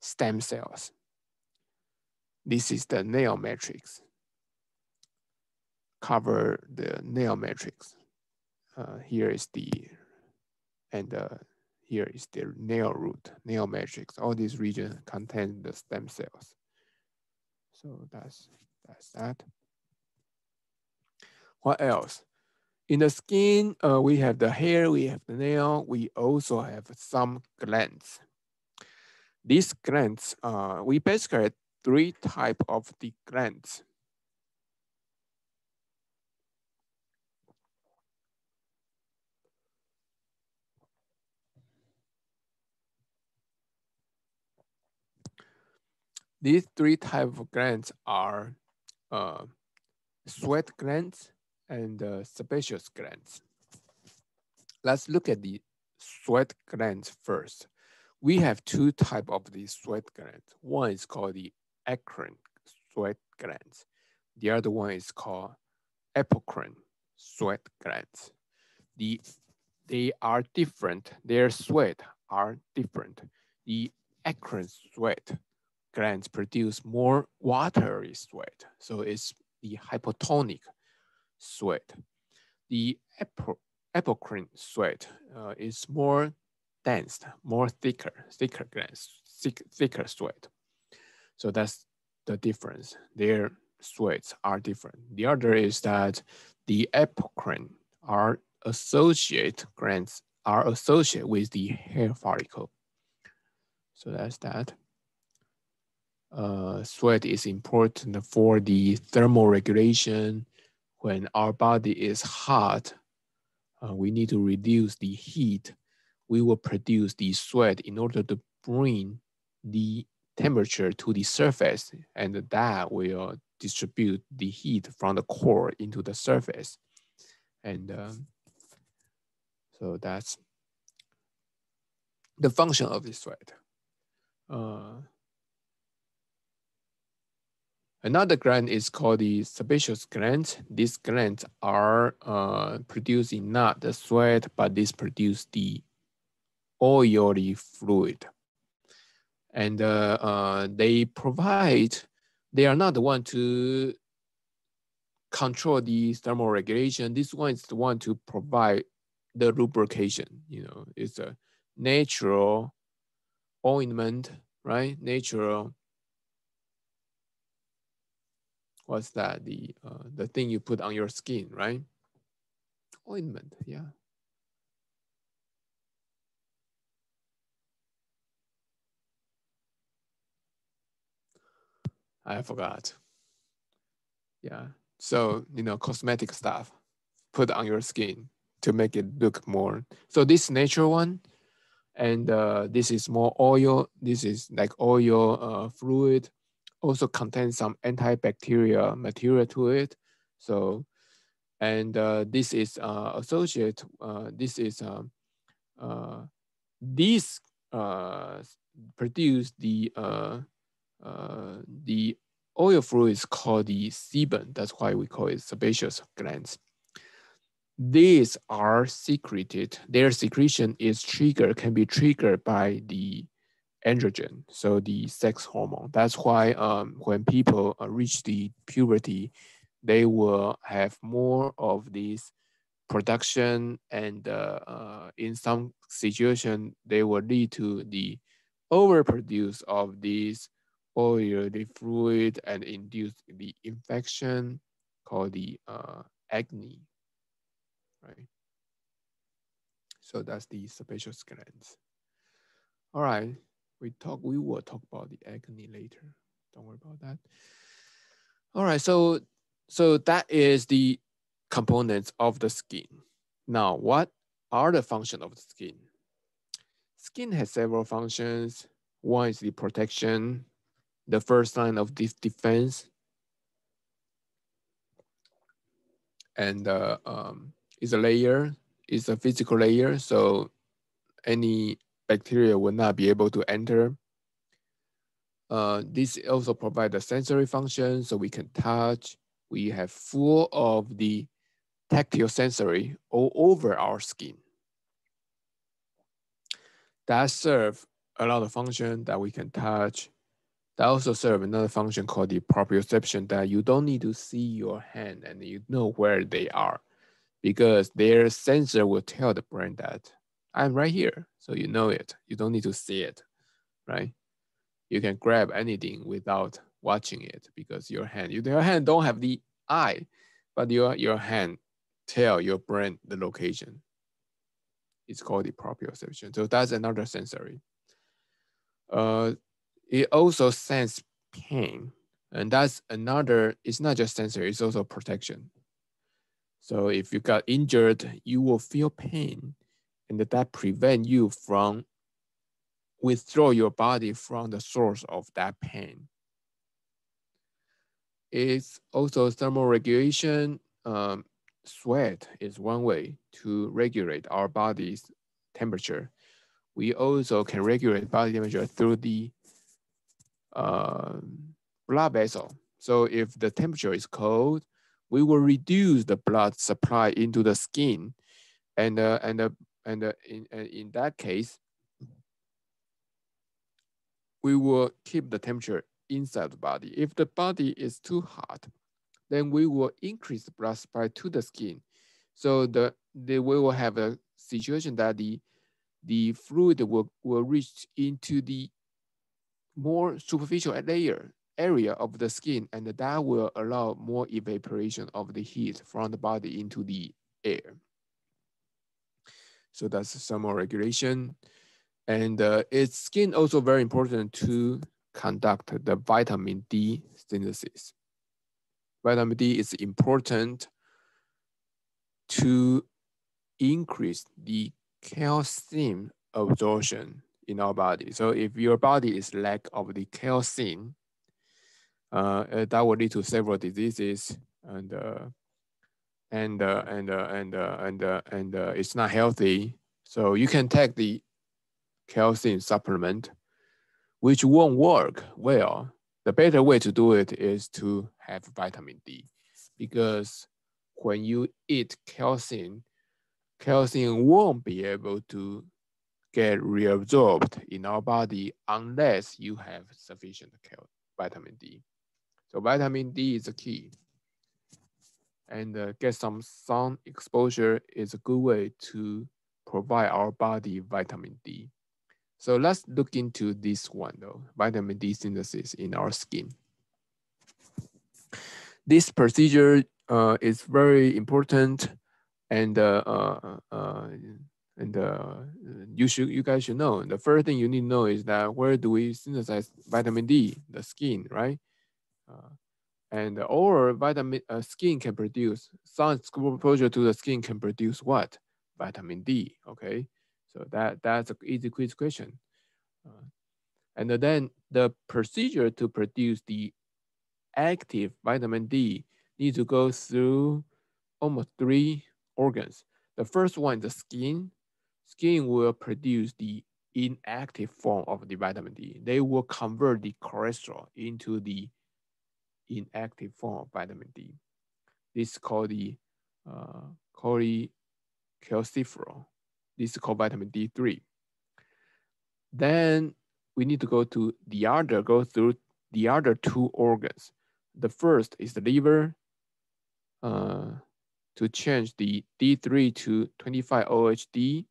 A: stem cells. This is the nail matrix. Cover the nail matrix. Uh, here is the, and uh, here is the nail root, nail matrix. All these regions contain the stem cells. So that's, that's that. What else? In the skin, uh, we have the hair, we have the nail, we also have some glands. These glands, uh, we basically have three type of the glands. These three type of glands are uh, sweat glands, and uh, sebaceous glands. Let's look at the sweat glands first. We have two type of these sweat glands. One is called the eccrine sweat glands. The other one is called apocrine sweat glands. The, they are different. Their sweat are different. The eccrine sweat glands produce more watery sweat. So it's the hypotonic sweat. The apocrine sweat uh, is more dense, more thicker, thicker glands, thick, thicker sweat. So that's the difference. Their sweats are different. The other is that the apocrine are associate glands are associated with the hair follicle. So that's that. Uh, sweat is important for the thermal regulation when our body is hot, uh, we need to reduce the heat. We will produce the sweat in order to bring the temperature to the surface, and that will distribute the heat from the core into the surface. And um, so that's the function of the sweat. Uh, Another gland is called the sebaceous gland. These glands are uh, producing not the sweat, but this produce the oily fluid. And uh, uh, they provide, they are not the one to control the thermal regulation. This one is the one to provide the lubrication. You know, it's a natural ointment, right? Natural what's that? The uh, the thing you put on your skin, right? Ointment, yeah. I forgot. Yeah. So, you know, cosmetic stuff put on your skin to make it look more. So this natural one, and uh, this is more oil. This is like oil uh, fluid, also contains some antibacterial material to it. So, and uh, this is uh, associated, uh, this is, uh, uh, these uh, produce the, uh, the oil fluid is called the sebum. That's why we call it sebaceous glands. These are secreted. Their secretion is triggered, can be triggered by the androgen, so the sex hormone. That's why um, when people uh, reach the puberty, they will have more of this production and uh, uh, in some situation, they will lead to the overproduce of this oil, the fluid and induce the infection called the uh, acne, right? So that's the sebaceous glands. All right, we talk. We will talk about the acne later. Don't worry about that. All right, so so that is the components of the skin. Now, what are the function of the skin? Skin has several functions. One is the protection, the first line of this defense. And uh, um, is a layer, is a physical layer. So any bacteria will not be able to enter. Uh, this also provide a sensory function, so we can touch. We have full of the tactile sensory all over our skin. That serve a lot of function that we can touch. That also serve another function called the proprioception that you don't need to see your hand and you know where they are because their sensor will tell the brain that I'm right here. So you know it. You don't need to see it, right? You can grab anything without watching it because your hand, your hand don't have the eye, but your, your hand tell your brain the location. It's called the proprioception. So that's another sensory. Uh, it also sense pain. And that's another, it's not just sensory, it's also protection. So if you got injured, you will feel pain and that prevent you from withdraw your body from the source of that pain. It's also thermal regulation. Um, sweat is one way to regulate our body's temperature. We also can regulate body temperature through the uh, blood vessel. So if the temperature is cold, we will reduce the blood supply into the skin, and uh, and uh, and uh, in uh, in that case, we will keep the temperature inside the body. If the body is too hot, then we will increase the blood supply to the skin. So the, the we will have a situation that the the fluid will, will reach into the more superficial layer area of the skin and that will allow more evaporation of the heat from the body into the air. So that's thermal regulation. And uh, its skin also very important to conduct the vitamin D synthesis. Vitamin D is important to increase the calcium absorption in our body. So if your body is lack of the calcium, uh, that will lead to several diseases and uh, and uh, and uh, and uh, and uh, and uh, it's not healthy. So you can take the calcium supplement, which won't work well. The better way to do it is to have vitamin D, because when you eat calcium, calcium won't be able to get reabsorbed in our body unless you have sufficient vitamin D. So vitamin D is the key. And uh, get some sun exposure is a good way to provide our body vitamin D. So let's look into this one though, vitamin D synthesis in our skin. This procedure uh, is very important and uh, uh, uh and uh, you should you guys should know the first thing you need to know is that where do we synthesize vitamin D? The skin, right? And or vitamin uh, skin can produce sun exposure to the skin can produce what vitamin D. Okay, so that that's an easy quiz question. Uh, and then the procedure to produce the active vitamin D needs to go through almost three organs. The first one the skin. Skin will produce the inactive form of the vitamin D. They will convert the cholesterol into the inactive form of vitamin D. This is called the uh, cholecalciferol. This is called vitamin D3. Then we need to go to the other, go through the other two organs. The first is the liver uh, to change the D3 to 25-OHD.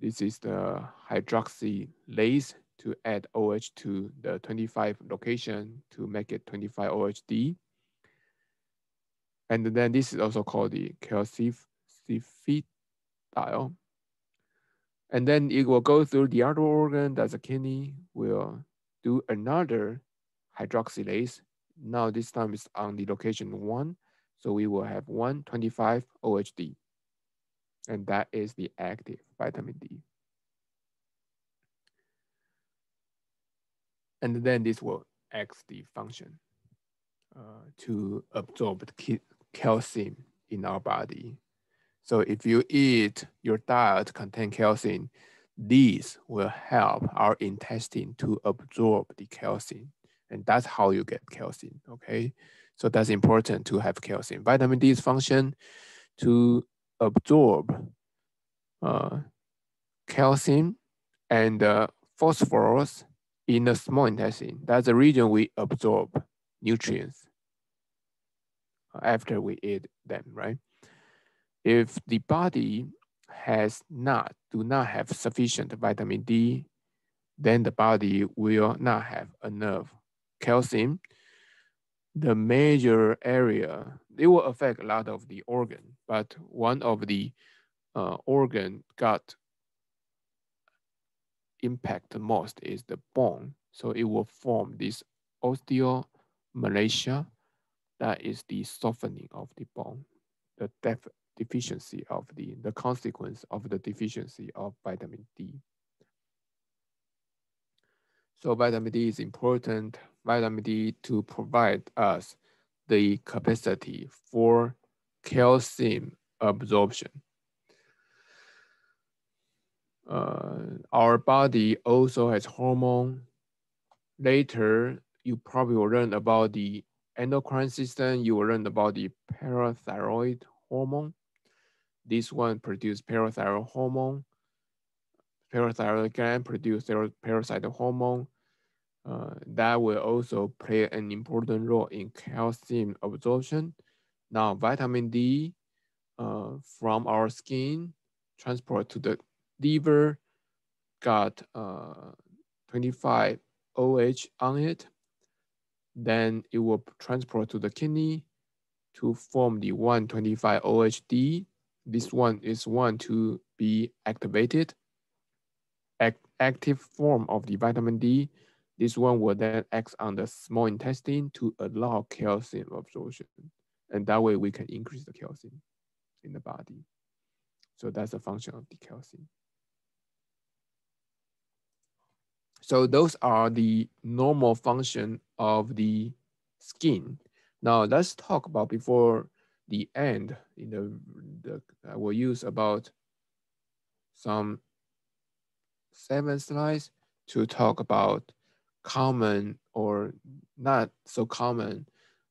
A: This is the hydroxylase to add OH to the 25 location to make it 25 OHD. And then this is also called the calcifediol. And then it will go through the other organ, that's the kidney, will do another hydroxylase. Now this time it's on the location one. So we will have 125 OHD. And that is the active vitamin D. And then this will X the function uh, to absorb the calcium in our body. So if you eat your diet contain calcium, these will help our intestine to absorb the calcium. And that's how you get calcium, okay? So that's important to have calcium. Vitamin D's function to absorb uh, calcium and uh, phosphorus in the small intestine. That's the region we absorb nutrients after we eat them, right? If the body has not, do not have sufficient vitamin D, then the body will not have enough calcium. The major area, it will affect a lot of the organ, but one of the uh, organ got impact the most is the bone. So it will form this osteomalacia. That is the softening of the bone, the def deficiency of the, the consequence of the deficiency of vitamin D. So vitamin D is important. Vitamin D to provide us the capacity for calcium absorption. Uh, our body also has hormone. Later, you probably will learn about the endocrine system. You will learn about the parathyroid hormone. This one produces parathyroid hormone. Parathyroid gland produces parathyroid hormone. Uh, that will also play an important role in calcium absorption. Now, vitamin D uh, from our skin transport to the liver got uh, 25 OH on it, then it will transport to the kidney to form the 125 OHD. This one is one to be activated. Act active form of the vitamin D. This one will then act on the small intestine to allow calcium absorption. And that way we can increase the calcium in the body. So that's the function of the calcium. So those are the normal function of the skin. Now let's talk about before the end. In the, the I will use about some seven slides to talk about common or not so common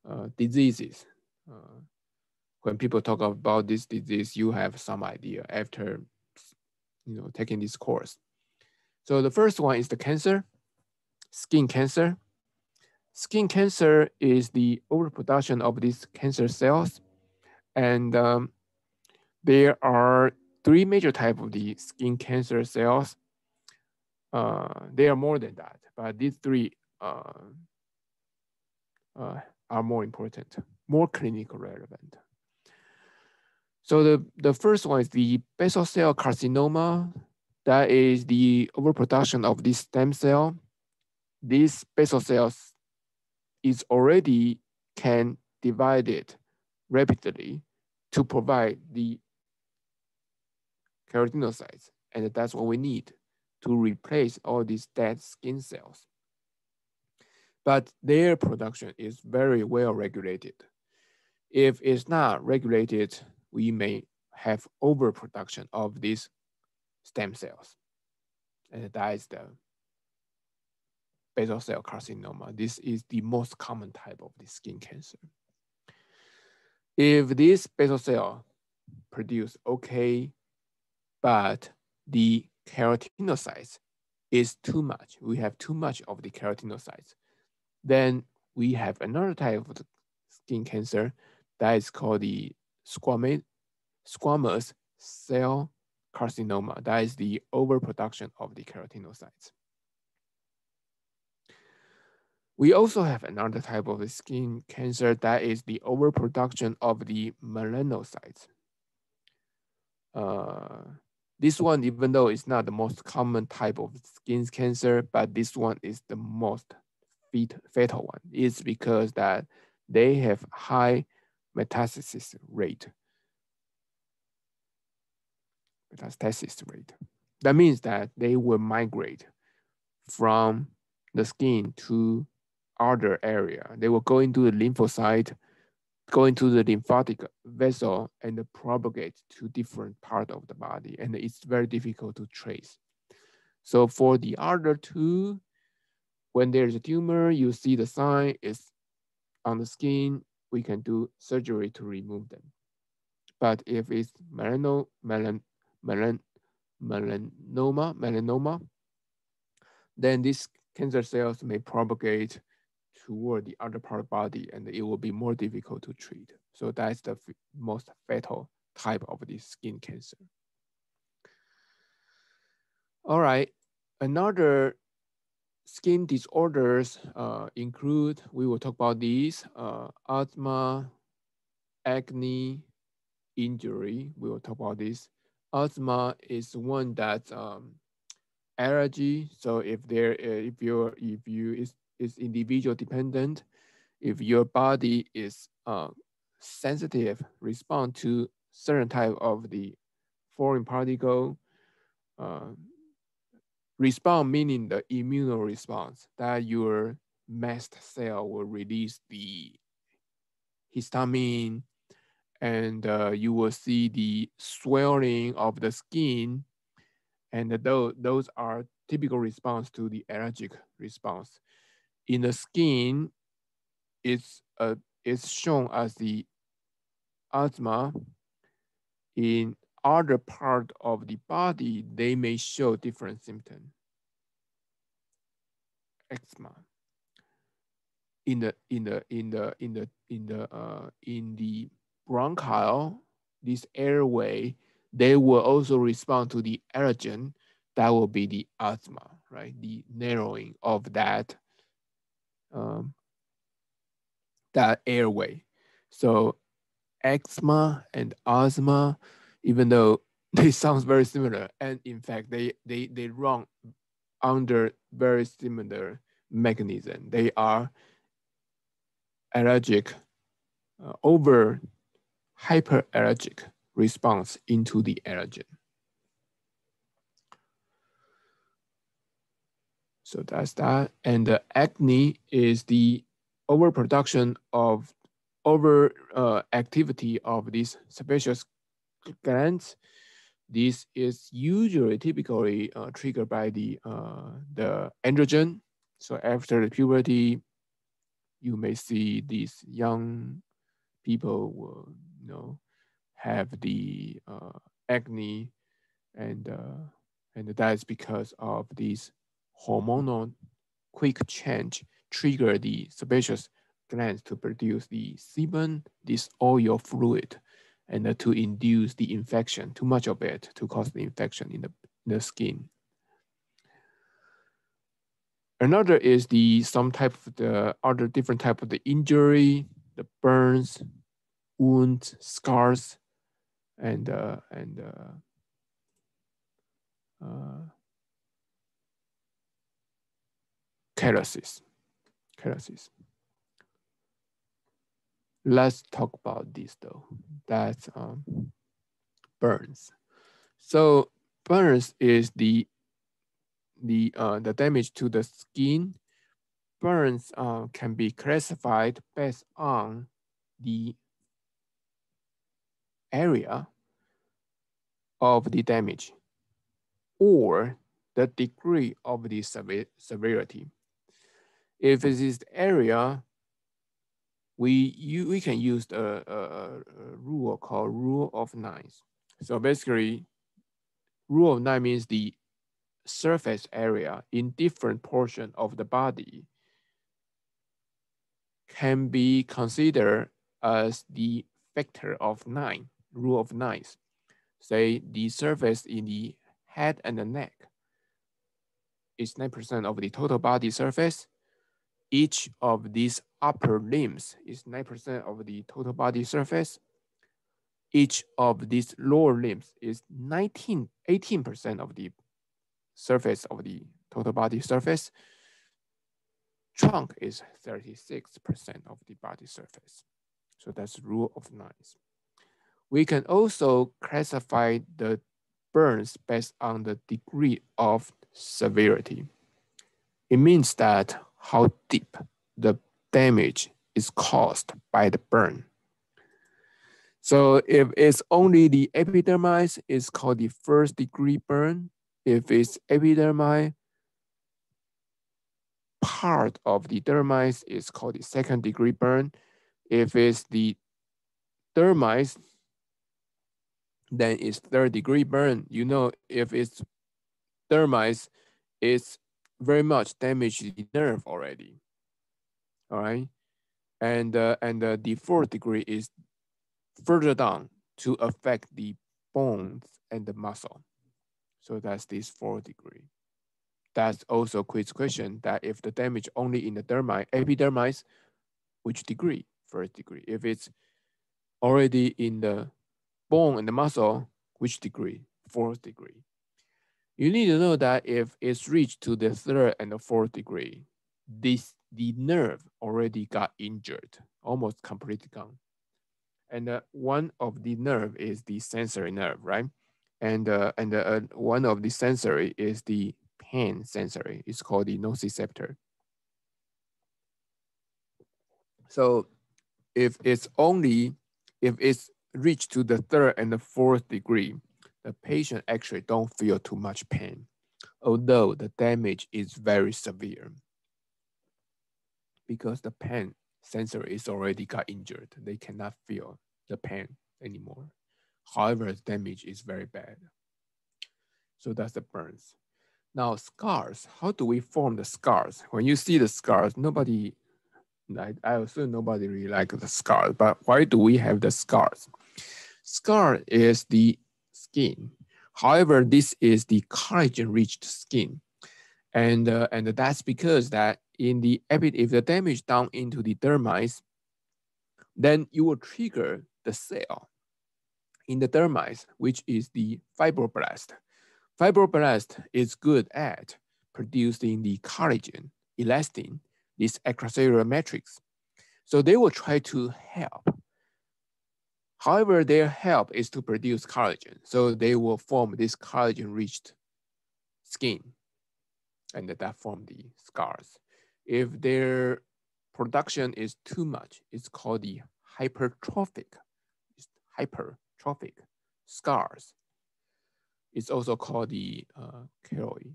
A: uh, diseases. Uh, when people talk about this disease, you have some idea after you know taking this course. So the first one is the cancer, skin cancer. Skin cancer is the overproduction of these cancer cells. And um, there are three major types of the skin cancer cells. Uh, there are more than that, but these three uh, uh, are more important, more clinical relevant. So the, the first one is the basal cell carcinoma that is the overproduction of this stem cell. these basal cells is already can divide it rapidly to provide the keratinocytes. And that's what we need to replace all these dead skin cells. But their production is very well regulated. If it's not regulated, we may have overproduction of these stem cells. And that is the basal cell carcinoma. This is the most common type of the skin cancer. If this basal cell produce okay, but the keratinocytes is too much, we have too much of the keratinocytes, then we have another type of the skin cancer that is called the squamous, squamous cell carcinoma. That is the overproduction of the keratinocytes. We also have another type of skin cancer that is the overproduction of the melanocytes. Uh, this one, even though it's not the most common type of skin cancer, but this one is the most fatal one. It's because that they have high metastasis rate. Metastasis rate. That means that they will migrate from the skin to other area. They will go into the lymphocyte, go into the lymphatic vessel and propagate to different part of the body. And it's very difficult to trace. So for the other two, when there's a tumor, you see the sign is on the skin, we can do surgery to remove them. But if it's melano, melan, melan, melanoma, melanoma, then these cancer cells may propagate toward the other part of the body and it will be more difficult to treat. So that's the most fatal type of this skin cancer. All right, another skin disorders uh, include, we will talk about these, uh, asthma, acne, injury, we will talk about this. Asthma is one that um, allergy. So if there, uh, if you're, if you is is individual dependent. If your body is uh, sensitive, respond to certain type of the foreign particle, uh, respond meaning the immune response that your mast cell will release the histamine and uh, you will see the swelling of the skin and those, those are typical response to the allergic response in the skin, it's, uh, it's shown as the asthma. In other part of the body, they may show different symptoms. Eczema. In the in the in the in the in the uh, in the bronchial, this airway, they will also respond to the allergen. That will be the asthma, right? The narrowing of that um, that airway. So eczema and asthma, even though [laughs] they sound very similar, and in fact they they they run under very similar mechanism. They are allergic uh, over hyperallergic response into the allergen. So that's that. And the acne is the overproduction of over uh, activity of these sebaceous glands. This is usually typically uh, triggered by the, uh, the androgen. So after the puberty, you may see these young people will know, have the uh, acne and, uh, and that is because of these hormonal quick change trigger the sebaceous glands to produce the sebum, this oil fluid, and to induce the infection, too much of it to cause the infection in the, in the skin. Another is the some type of the other different type of the injury, the burns, wounds, scars, and uh, and uh, uh, calluses. Calluses. Let's talk about this though. That's um, burns. So burns is the the uh, the damage to the skin. Burns uh, can be classified based on the area of the damage or the degree of the severity. If it is the area, we, you, we can use a, a, a rule called rule of nines. So basically, rule of nine means the surface area in different portion of the body can be considered as the factor of nine, rule of nines. Say the surface in the head and the neck is 9% of the total body surface. Each of these upper limbs is 9% of the total body surface. Each of these lower limbs is 19, 18% of the surface of the total body surface. Trunk is 36% of the body surface. So that's rule of nines. We can also classify the burns based on the degree of severity. It means that how deep the damage is caused by the burn. So if it's only the epidermis, it's called the first degree burn. If it's epidermis, part of the dermis is called the second degree burn. If it's the dermis, then it's third degree burn. You know, if it's dermis, it's very much damaged the nerve already. All right. And, uh, and uh, the fourth degree is further down to affect the bones and the muscle. So that's this fourth degree. That's also a quiz question that if the damage only in the dermis, epidermis, which degree? First degree. If it's already in the bone and the muscle, which degree? Fourth degree. You need to know that if it's reached to the third and the fourth degree, this the nerve already got injured, almost completely gone. And uh, one of the nerve is the sensory nerve, right? And uh, and uh, one of the sensory is the pain sensory. It's called the nociceptor. So if it's only if it's reached to the third and the fourth degree, the patient actually don't feel too much pain, although the damage is very severe because the pain sensor is already got injured. They cannot feel the pain anymore. However, the damage is very bad. So that's the burns. Now scars, how do we form the scars? When you see the scars, nobody, I, I assume nobody really like the scars, but why do we have the scars? Scar is the skin. However, this is the collagen-rich skin. And, uh, and that's because that in the if the damage down into the dermis, then you will trigger the cell in the dermis, which is the fibroblast. Fibroblast is good at producing the collagen, elastin, this extracellular matrix. So they will try to help. However, their help is to produce collagen. So they will form this collagen-rich skin and that form the scars. If their production is too much, it's called the hypertrophic, it's hypertrophic scars. It's also called the uh, keloid.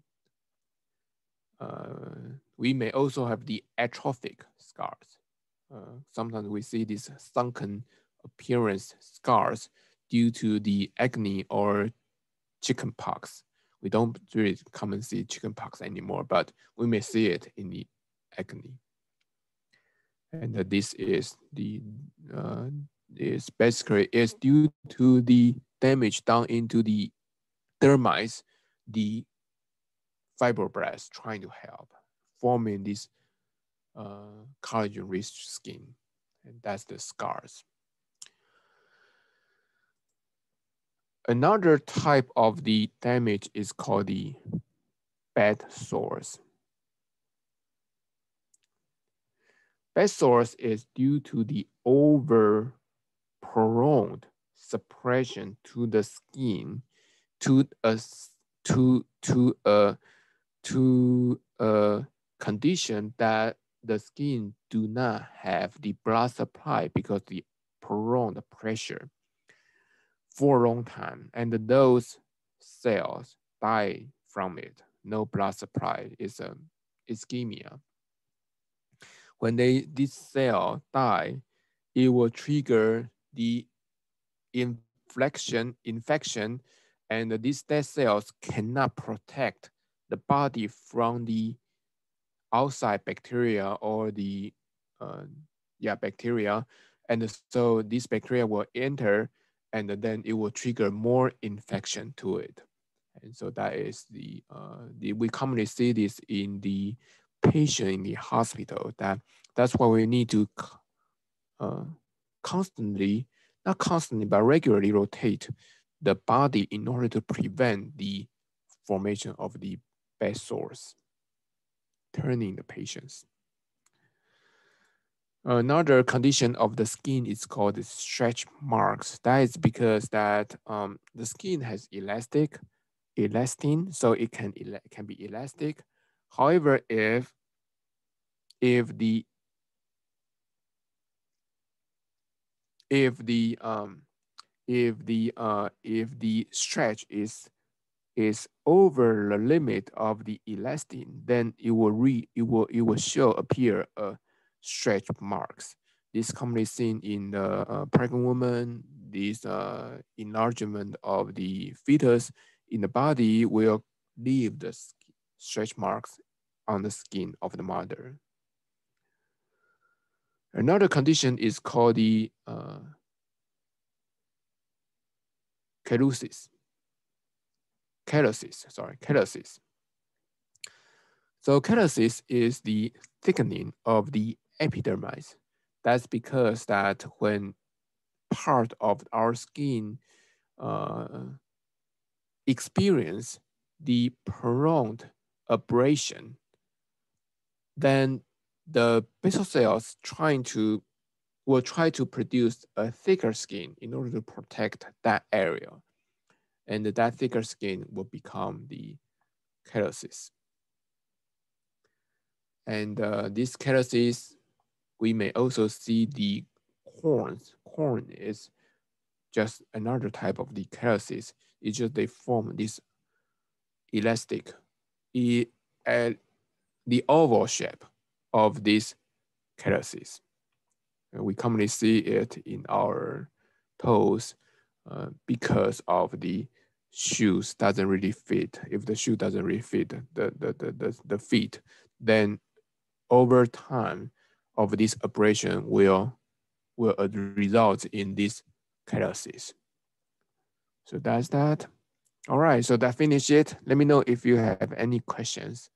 A: Uh, we may also have the atrophic scars. Uh, sometimes we see these sunken appearance scars due to the acne or chickenpox. We don't really come and see chickenpox anymore, but we may see it in the acne. And uh, this is the uh, is basically is due to the damage down into the dermis, the fibroblast trying to help forming this uh, collagen-rich skin, and that's the scars. Another type of the damage is called the bed sores. bed sores is due to the over prolonged suppression to the skin to a to to a to a condition that the skin do not have the blood supply because the prolonged pressure for a long time. And those cells die from it. No blood supply is a ischemia. When they this cell die it will trigger the infection infection and these dead cells cannot protect the body from the outside bacteria or the uh, yeah bacteria. And so this bacteria will enter and then it will trigger more infection to it. And so that is the uh, the we commonly see this in the patient in the hospital that that's why we need to uh, constantly not constantly but regularly rotate the body in order to prevent the formation of the bed sores turning the patients. Another condition of the skin is called stretch marks. That is because that um, the skin has elastic, elastin, so it can can be elastic. However, if if the if the um, if the uh, if the stretch is is over the limit of the elastin, then it will re it will it will show appear a stretch marks. This commonly seen in the uh, pregnant woman. This uh, enlargement of the fetus in the body will leave the stretch marks on the skin of the mother. Another condition is called the uh, callusis, sorry, callusis. So callusis is the thickening of the epidermis. That's because that when part of our skin uh, experience the prolonged abrasion, then the basal cells trying to will try to produce a thicker skin in order to protect that area and that thicker skin will become the callusis. And uh, this callusis, we may also see the corns. Corn is just another type of the callusis. It's just they form this elastic, e uh, the oval shape of this callusis. And we commonly see it in our toes uh, because of the shoes doesn't really fit. If the shoe doesn't really fit the, the, the, the, the feet, then over time of this abrasion will, will result in this callusis. So that's that. All right, so that finished it. Let me know if you have any questions.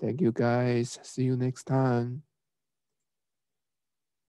A: Thank you guys. See you next time.